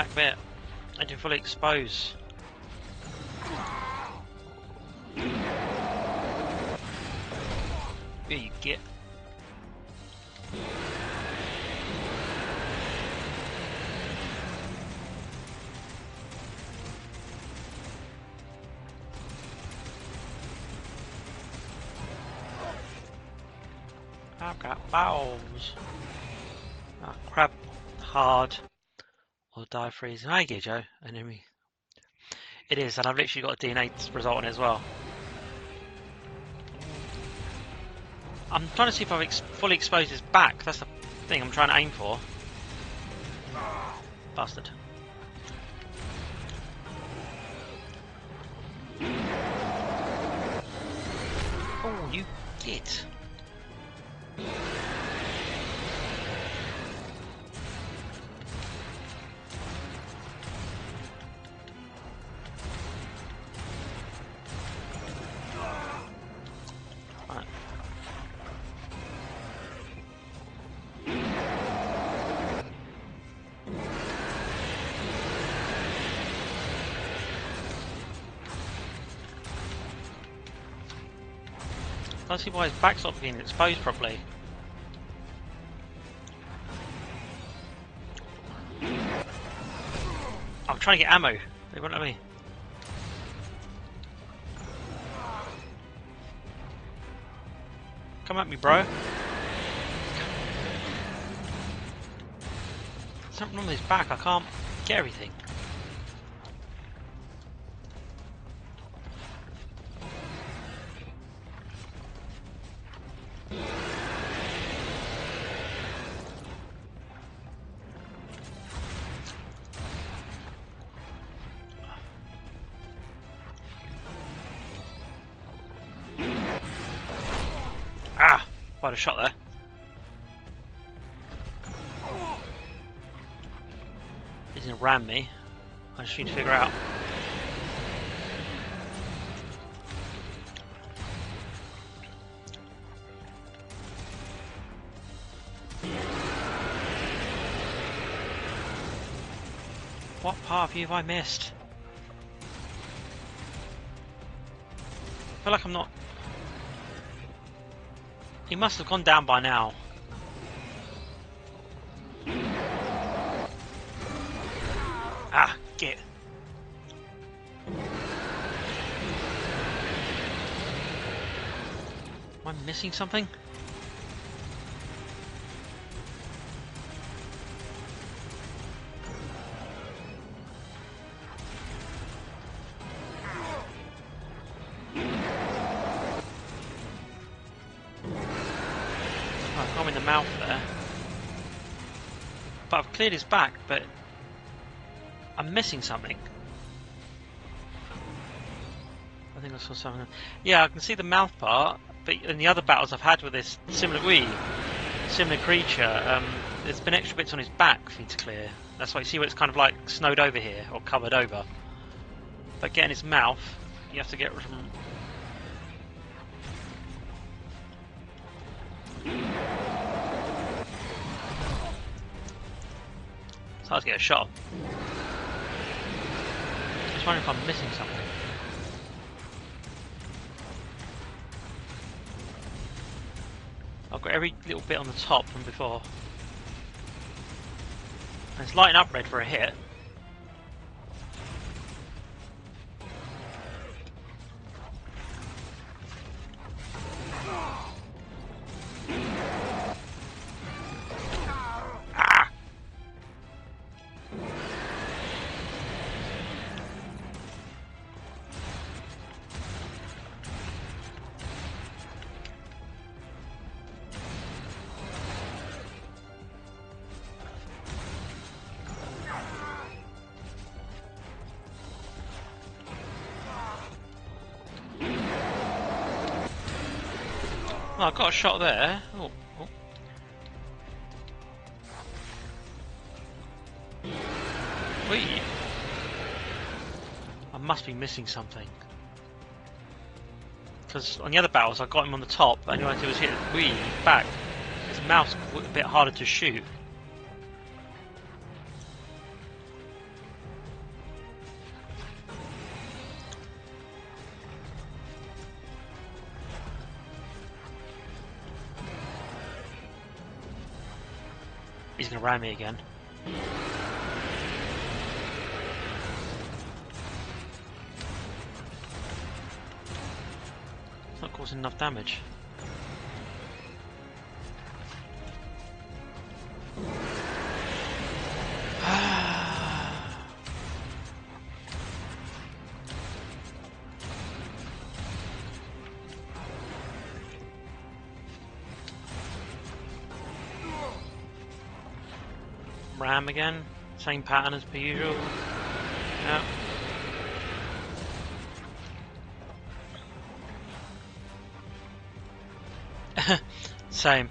Back bit. I did fully expose. Here you get. I've got balls. Ah, crap hard Die freeze, I get Joe enemy. It is, and I've literally got a DNA result on it as well. I'm trying to see if I've ex fully exposed his back. That's the thing I'm trying to aim for. Bastard. Can't see why his back's not being exposed properly. I'm trying to get ammo. They won't let me. Come at me, bro. Something on his back. I can't get everything. A shot there. He's gonna ram me. I just need to figure out. What part of you have I missed? I feel like I'm not he must have gone down by now. Ah, get. Am I missing something? Cleared his back, but I'm missing something. I think I saw something. Yeah, I can see the mouth part, but in the other battles I've had with this similar Wii, similar creature, um, there's been extra bits on his back for me to clear. That's why you see where it's kind of like snowed over here, or covered over. But getting his mouth, you have to get from get shot. Just wondering if I'm missing something. I've got every little bit on the top from before. And it's lighting up red for a hit. Oh, I got a shot there. Oh, oh. I must be missing something. Because on the other battles, I got him on the top, and do was hit Wii back. His mouse a bit harder to shoot. He's gonna ram me again. It's not causing enough damage. Again. Same pattern as per usual. Yeah. Same.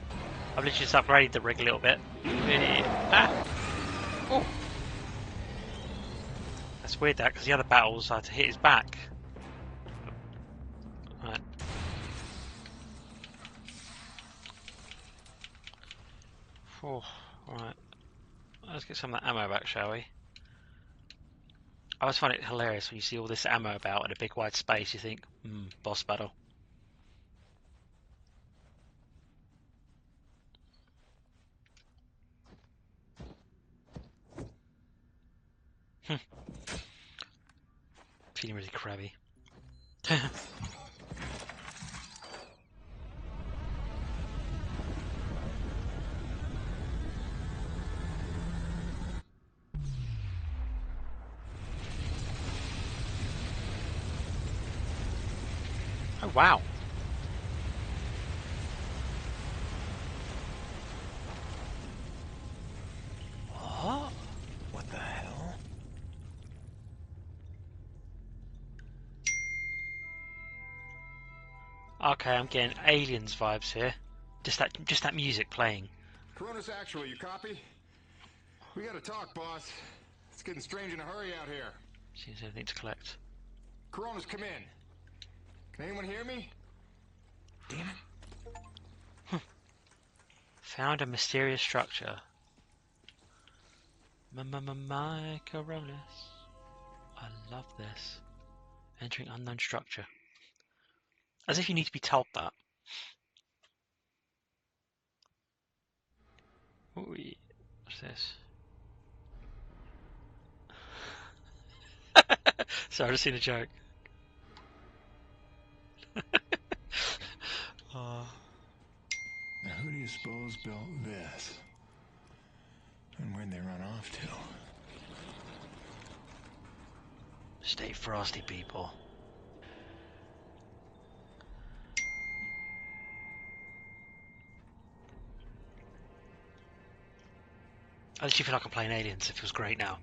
I've literally just upgraded the rig a little bit. Ah. That's weird that, because the other battles I had to hit his back. Some of that ammo back, shall we? I always find it hilarious when you see all this ammo about in a big wide space, you think, hmm, boss battle. Hmm. Feeling really crabby. oh wow. What? What the hell? Okay, I'm getting aliens vibes here. Just that, just that music playing. Cronus Actual, you copy? We gotta talk, boss. It's getting strange in a hurry out here. Seems anything to collect. Cronus come in. Can anyone hear me? Damn it. Found a mysterious structure. My Cronus. I love this. Entering unknown structure. As if you need to be told that. Ooh, what's this? Sorry, I just seen a joke. oh. Now, who do you suppose built this? And where'd they run off to? Stay frosty, people. I literally feel like I'm playing Aliens. It feels great now.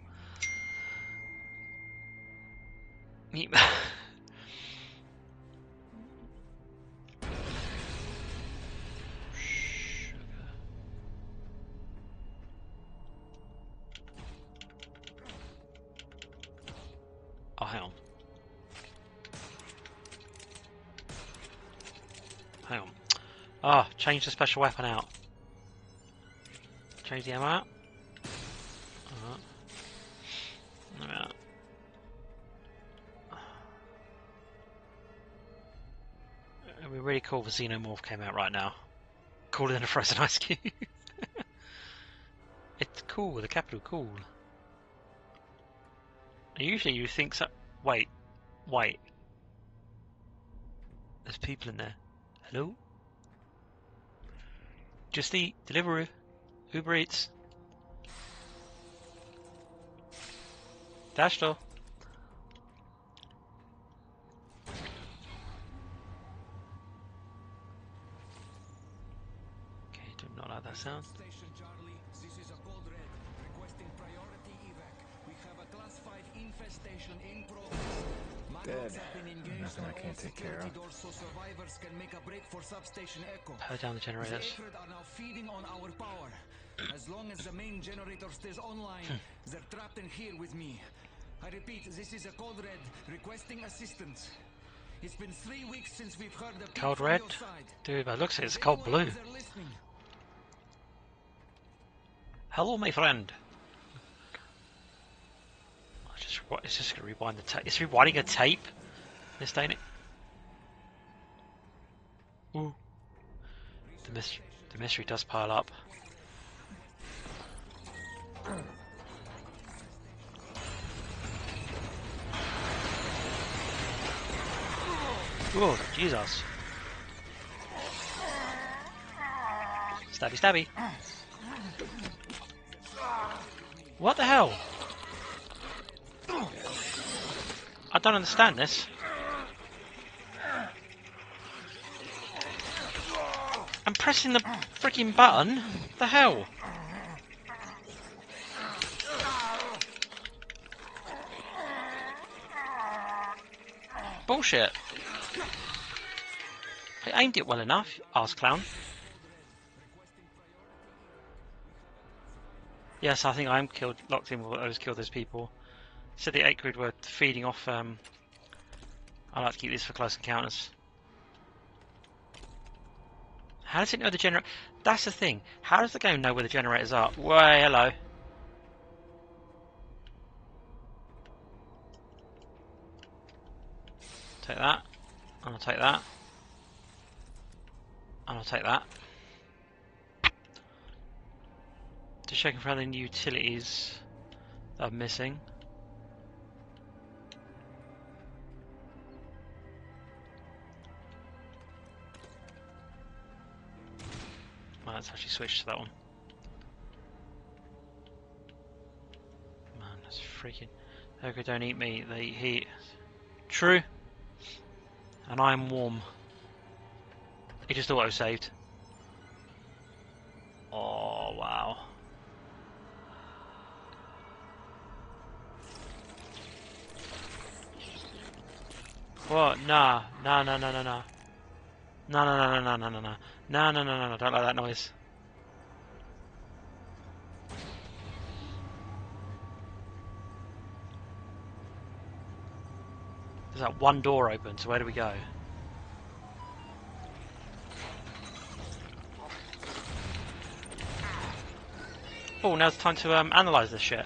Hang on. Ah, oh, change the special weapon out. Change the ammo out. Alright. Alright. It'd be really cool if Xenomorph came out right now. Cooler than a frozen ice cube. it's cool with a capital cool. Usually you think so. Wait, wait. There's people in there. Hello? Just eat. Deliveroo. Uber Eats. Dash door. Okay, do not like that sound. Station Charlie, this is a code red. Requesting priority evac. We have a class 5 infestation in progress. Manuals Dead. have been engaged Nothing I can't take care of. doors so survivors can make a break for substation Echo. Power down the The generators. Akrid are now feeding on our power. As long as the main generator stays online, hmm. they're trapped in here with me. I repeat, this is a code red requesting assistance. It's been three weeks since we've heard a peep Cold red? Dude, by the looks of it, it's They cold blue. Hello, my friend. I just what is this gonna rewind the tape? It's rewinding a tape. This ain't it. Ooh. The mystery, the mystery does pile up. Oh, Jesus. Stabby, stabby. What the hell? I don't understand this. I'm pressing the freaking button. What the hell? Bullshit. I aimed it well enough, ass clown. Yes, I think I'm killed, locked in with those killed those people. Said so the Akrid were feeding off. Um, I like to keep this for close encounters. How does it know the generator? That's the thing. How does the game know where the generators are? Way, hello. Take that. And I'll take that. And I'll take that. Just checking for any utilities that I'm missing. Let's actually switch to that one. Man, that's freaking. Okay, don't eat me, they eat heat. True. And I'm warm. It just auto saved. Oh, wow. What? Nah. Nah, nah, nah, nah, nah. No, no, no, no, no, no, no, no. No, no, no, no. Don't like that noise. There's that one door open, so where do we go? Oh, now it's time to um, analyze this shit.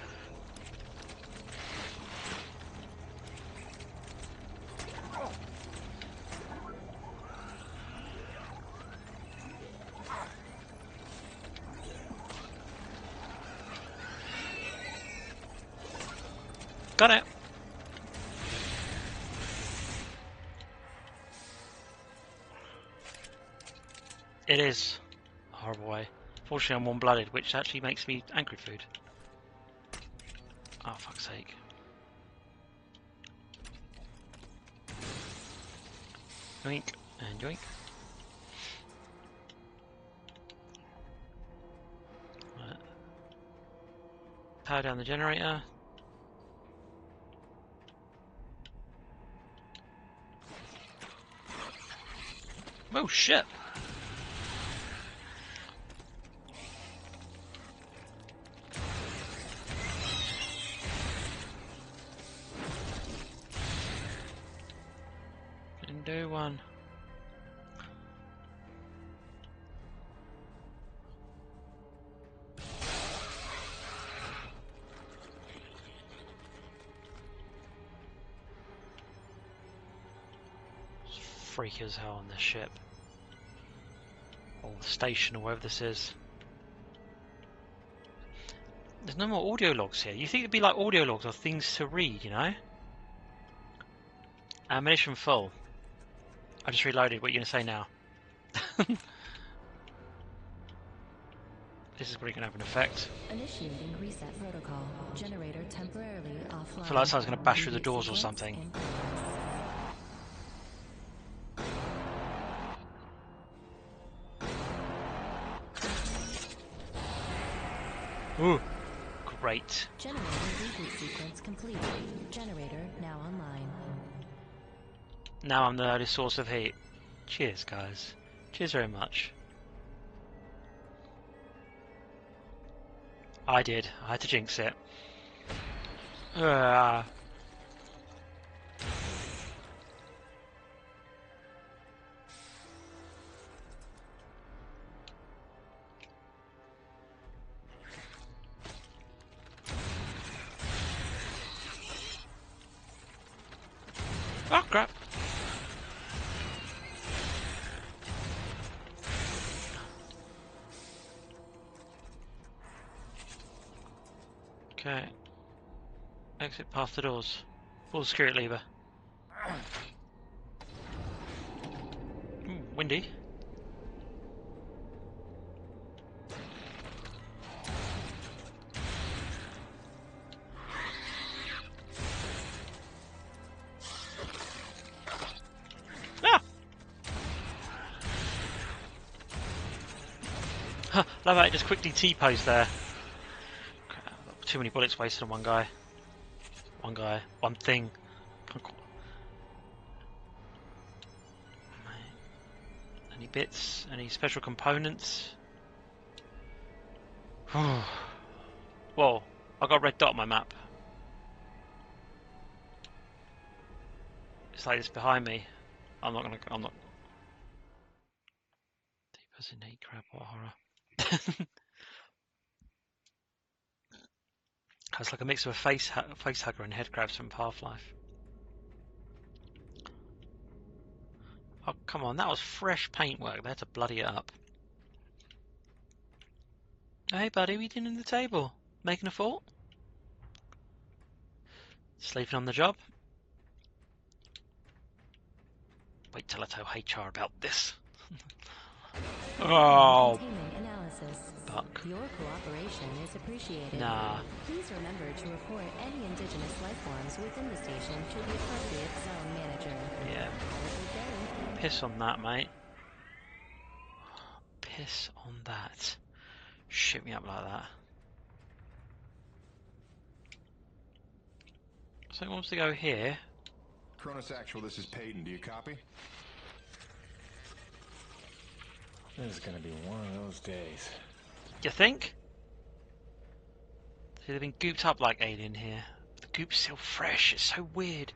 It is oh, a horrible way. Fortunately, I'm warm-blooded, which actually makes me angry food. Oh, fuck's sake. Yoink and yoink. Right. Power down the generator. Oh shit! Freaky as hell on this ship. Or station, or wherever this is. There's no more audio logs here. You think it'd be like audio logs or things to read, you know? Ammunition full. I just reloaded. What are you going to say now? this is probably going to have an effect. Initiating reset protocol. Generator temporarily offline. I feel like someone's going to bash through the doors or something. Great. Generator sequence complete. Generator now online. Now I'm the only source of heat. Cheers, guys. Cheers very much. I did. I had to jinx it. Ah. Exit past the doors. Pull the security lever. Ooh, windy. Ah! Love how it just quickly T-posed there. Too many bullets wasted on one guy. One guy, one thing. Any bits? Any special components? Whoa, I got red dot on my map. It's like it's behind me. I'm not gonna. I'm not. Deep as hate, crap, what horror. It's like a mix of a face hu- face hugger and head crabs from Half Life. Oh come on, that was fresh paintwork. They had to bloody it up. Hey buddy, what are you doing in the table? Making a fort? Sleeping on the job? Wait till I tell HR about this. oh, Containing Your cooperation is appreciated. Nah. Please remember to report any indigenous life forms within the station to the appropriate zone manager. Yeah. Have a good day. Piss on that, mate. Piss on that. Shit me up like that. So it wants to go here. Cronus Actual, this is Peyton. Do you copy? This is gonna be one of those days. You think? See, they've been gooped up like alien here. The goop's still fresh. It's so weird.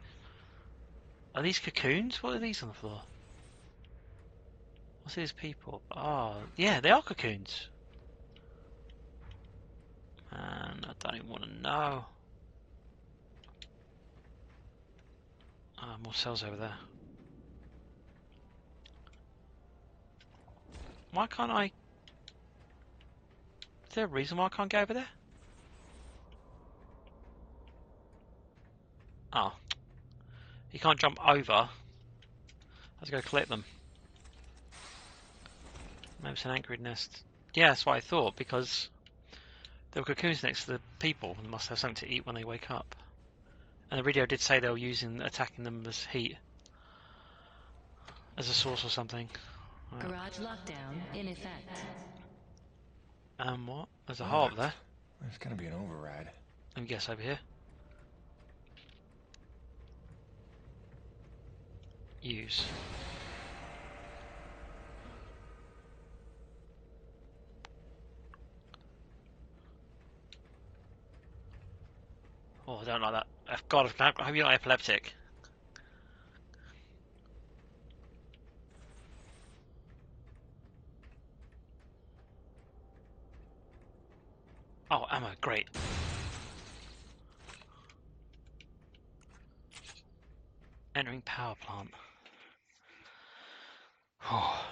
Are these cocoons? What are these on the floor? What's these people? Oh, yeah, they are cocoons. Man, I don't even want to know. Ah, more cells over there. Why can't I? Is there a reason why I can't get over there? Oh. You can't jump over. Let's go collect them. Maybe it's an Akrid nest. Yeah, that's what I thought, because there were cocoons next to the people and must have something to eat when they wake up. And the video did say they were using attacking them as heat. As a source or something. Garage lockdown in effect. Um, what? There's a hole up there. There's gonna be an override. Let me guess over here. Use. Oh, I don't like that. Uh, God, I hope you're not epileptic. Oh, ammo, great. Entering power plant. Oh.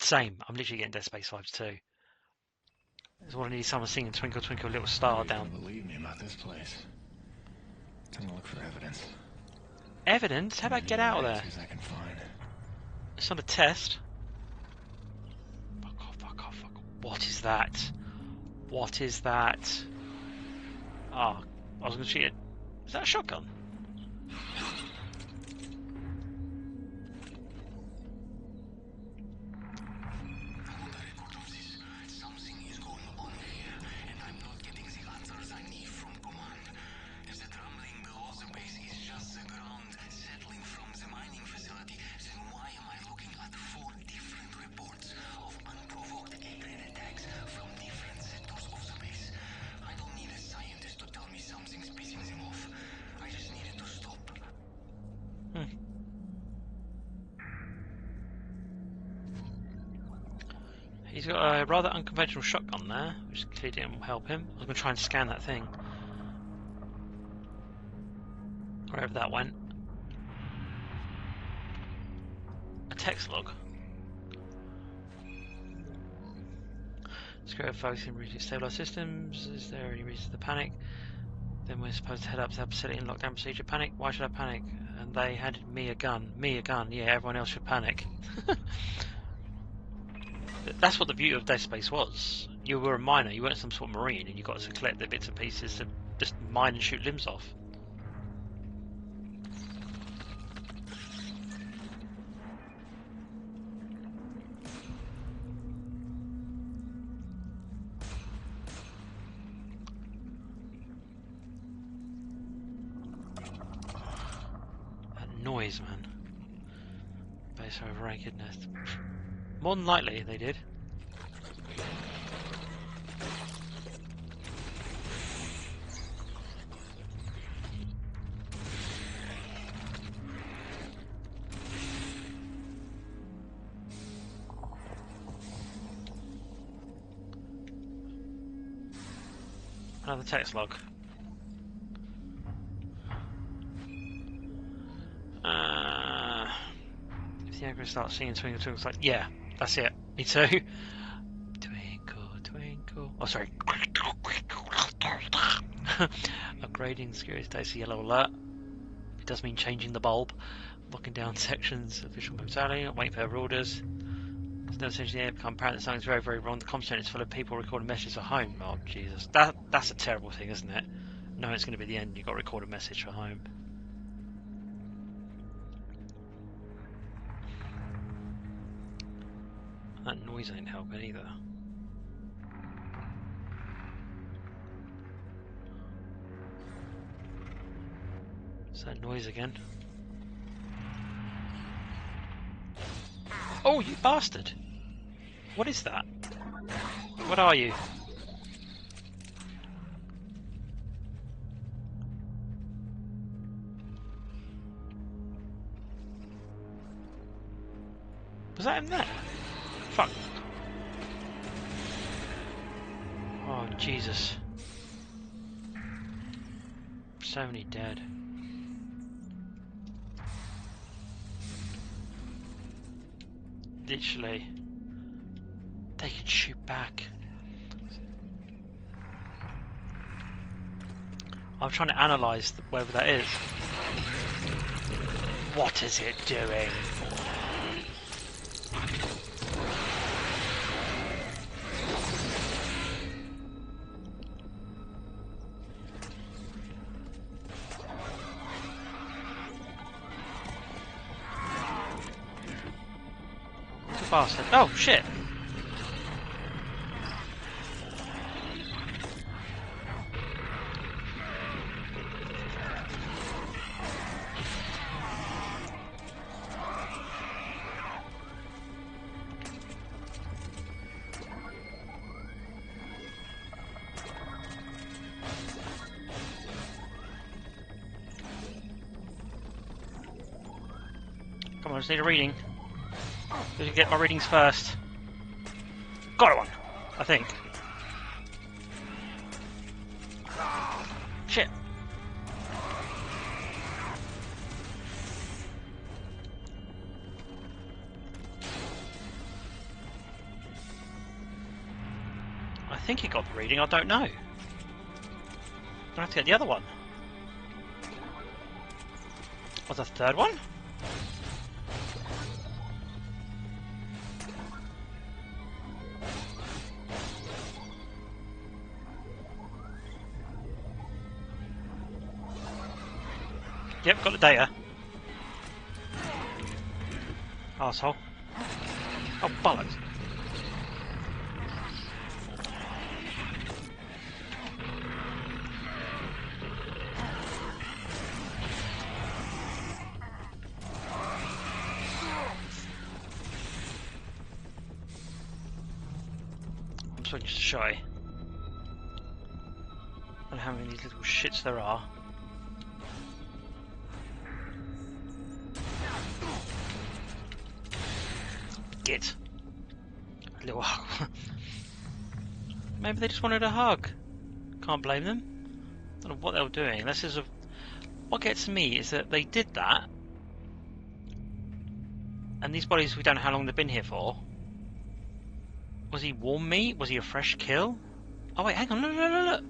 Same, I'm literally getting Dead Space vibes too. There's what I need someone singing Twinkle Twinkle Little Star down. Believe me about this place. I'm gonna look for evidence. Evidence? How about get out of there? I can find. It's not a test. Fuck off, fuck off, fuck off. What is that? What is that? Ah, I was gonna shoot it. Is that a shotgun? He's got a rather unconventional shotgun there, which clearly didn't help him. I was going to try and scan that thing. Wherever that went. A text log. Secure focusing region stabilize systems. Is there any reason to panic? Then we're supposed to head up to that facility and lockdown procedure. Panic? Why should I panic? And they handed me a gun. Me a gun. Yeah, everyone else should panic. That's what the beauty of Dead Space was. You were a miner, you weren't some sort of marine, and you got to collect the bits and pieces to just mine and shoot limbs off. That noise, man. place over rakedness. More than likely, they did. Another text log. Uh, if the anchor starts Twinkle Twinkle, it's like, yeah, that's it. Me too. Twinkle, twinkle. Oh, sorry. Upgrading security status yellow alert. It does mean changing the bulb. Locking down sections of visual mentality. Waiting for her orders. There's no essentially there become apparent that something's very, very wrong. The comm center is full of people recording messages for home. Oh, Jesus. That, that's a terrible thing, isn't it? No, it's going to be the end. You've got to record a message for home. Noise ain't helping either. Is that noise again? Oh, you bastard! What is that? What are you? Was that him there? Jesus. So many dead. Literally. They can shoot back. I'm trying to analyse whether that is. What is it doing? Bastard. Oh, shit. Come on, need a reading. Get my readings first? Got one, I think. Shit. I think he got the reading, I don't know. I have to get the other one. Was the third one? Yep, got the data. Arsehole. Oh, bollocks. I'm so just shy. And how many these little shits there are. Maybe they just wanted a hug. Can't blame them. Don't know what they were doing. This is a. What gets me is that they did that, and these bodies we don't know how long they've been here for. Was he warm meat? Was he a fresh kill? Oh wait, hang on, no, no, no, look.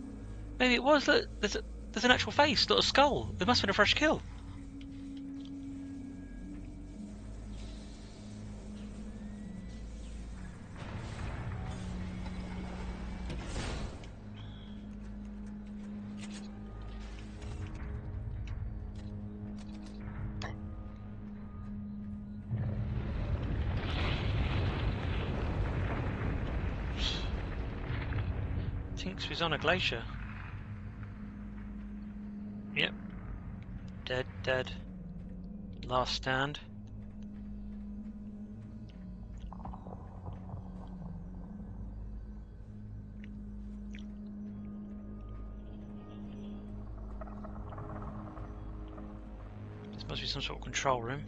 Maybe it was. Look, there's a, there's an actual face, not a skull. It must have been a fresh kill. he's on a glacier. Yep. Dead, dead. Last stand. This must be some sort of control room.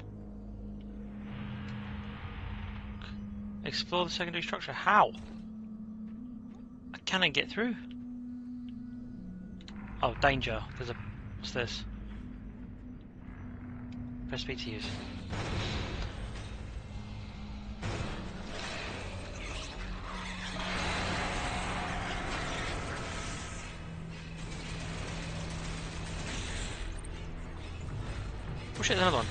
Explore the secondary structure. How? Can I get through. Oh, danger. There's a... What's this? Press B to use. Oh shit, another one.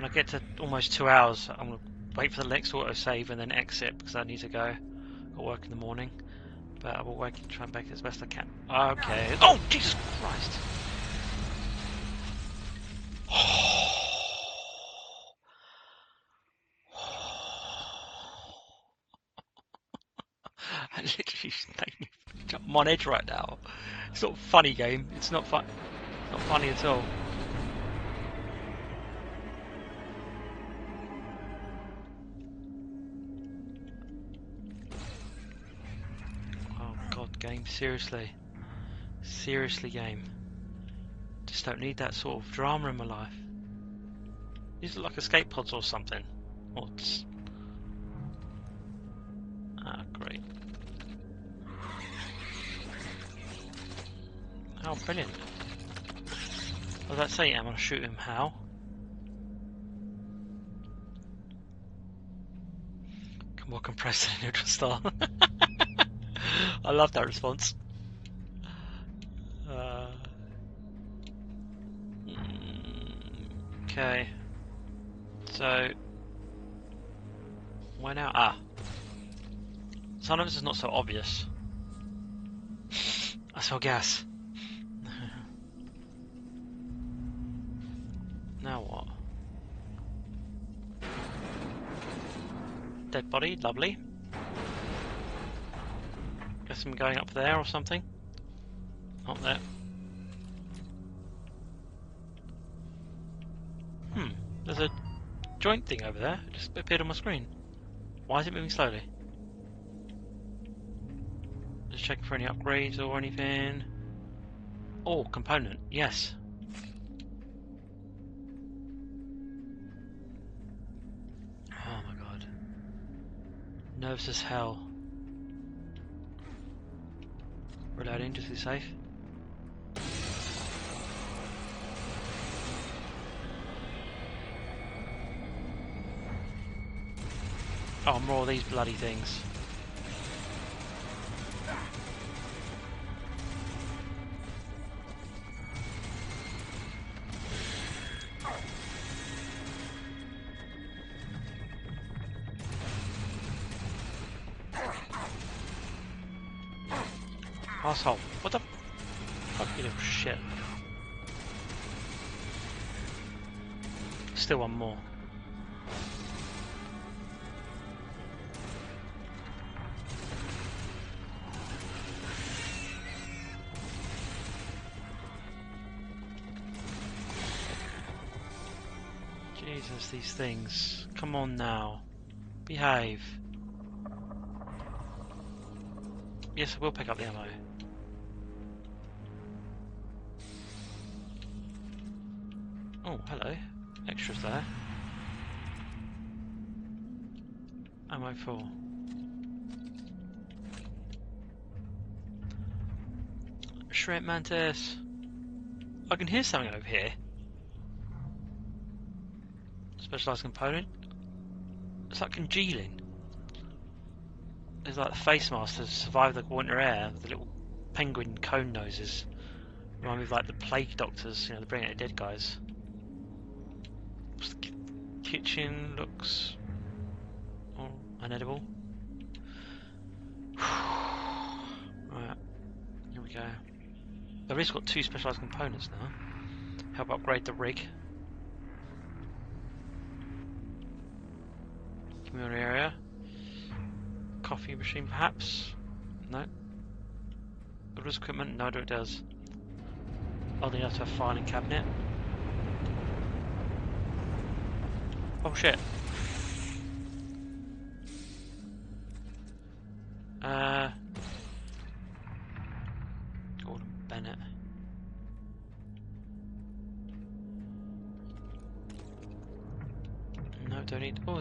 When I get to almost two hours, I'm gonna wait for the next autosave and then exit because I need to go. Got work in the morning. But I will work and try and make it as best I can. Okay. Oh, Jesus Christ! I literally I'm on edge right now. It's not a funny game. It's not fun. Not funny at all. Seriously. Seriously, game. Just don't need that sort of drama in my life. These are like escape pods or something. What's... Ah, great. Oh, brilliant. What does that say? I'm gonna shoot him. How? More compressed than neutral star. I love that response. Uh, okay. So, where now? Ah. Sometimes it's not so obvious. I saw gas. now what? Dead body, lovely. Guess I'm going up there or something. Not there. Hmm, there's a joint thing over there. It just appeared on my screen. Why is it moving slowly? Just checking for any upgrades or anything. Oh, component, yes. Oh my god. Nerves as hell. Reloading, just to be safe. Oh, more of these bloody things. These things. Come on now. Behave. Yes, I will pick up the ammo. Oh, hello. Extras there. Ammo full. Shrimp mantis. I can hear something over here. Specialized component. It's like congealing. It's like the face masks to survive the winter air with the little penguin cone noses. Remind me of like the plague doctors, you know, the bring out dead guys. The kitchen looks oh, unedible. right, here we go. I've just got two specialized components now. Help upgrade the rig. communal area. Coffee machine, perhaps? No. Other equipment? No, it does. Oddly enough, to a filing cabinet. Oh shit. Uh.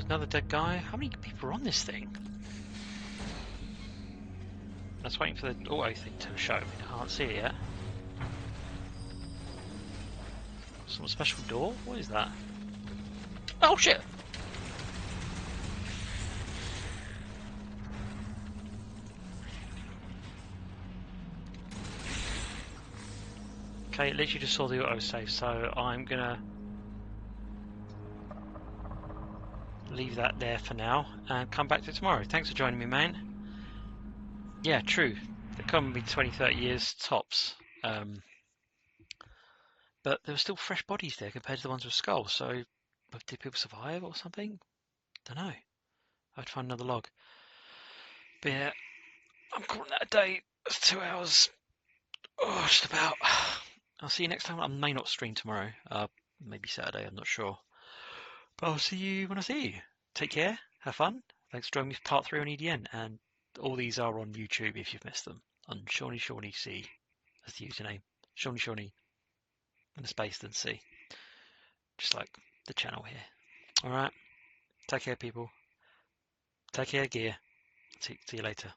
Another dead guy. How many people are on this thing? I was waiting for the auto thing to show me. I can't see it yet. Some special door? What is that? Oh shit! Okay, literally just saw the autosave, so I'm gonna leave that there for now and come back to it tomorrow. Thanks for joining me, man. Yeah, true. They come be 20, 30 years tops. Um, but there were still fresh bodies there compared to the ones with skulls, so did people survive or something? Don't know. I have to find another log. But yeah, I'm calling that a day. It's two hours. Oh, just about. I'll see you next time. I may not stream tomorrow. Uh, maybe Saturday. I'm not sure. But I'll see you when I see you. Take care. Have fun. Thanks for joining me for part three on EDN. And all these are on YouTube if you've missed them. On SeanySeany C as the username. SeanySeany and a space then C. Just like the channel here. Alright. Take care people. Take care gear. See, see you later.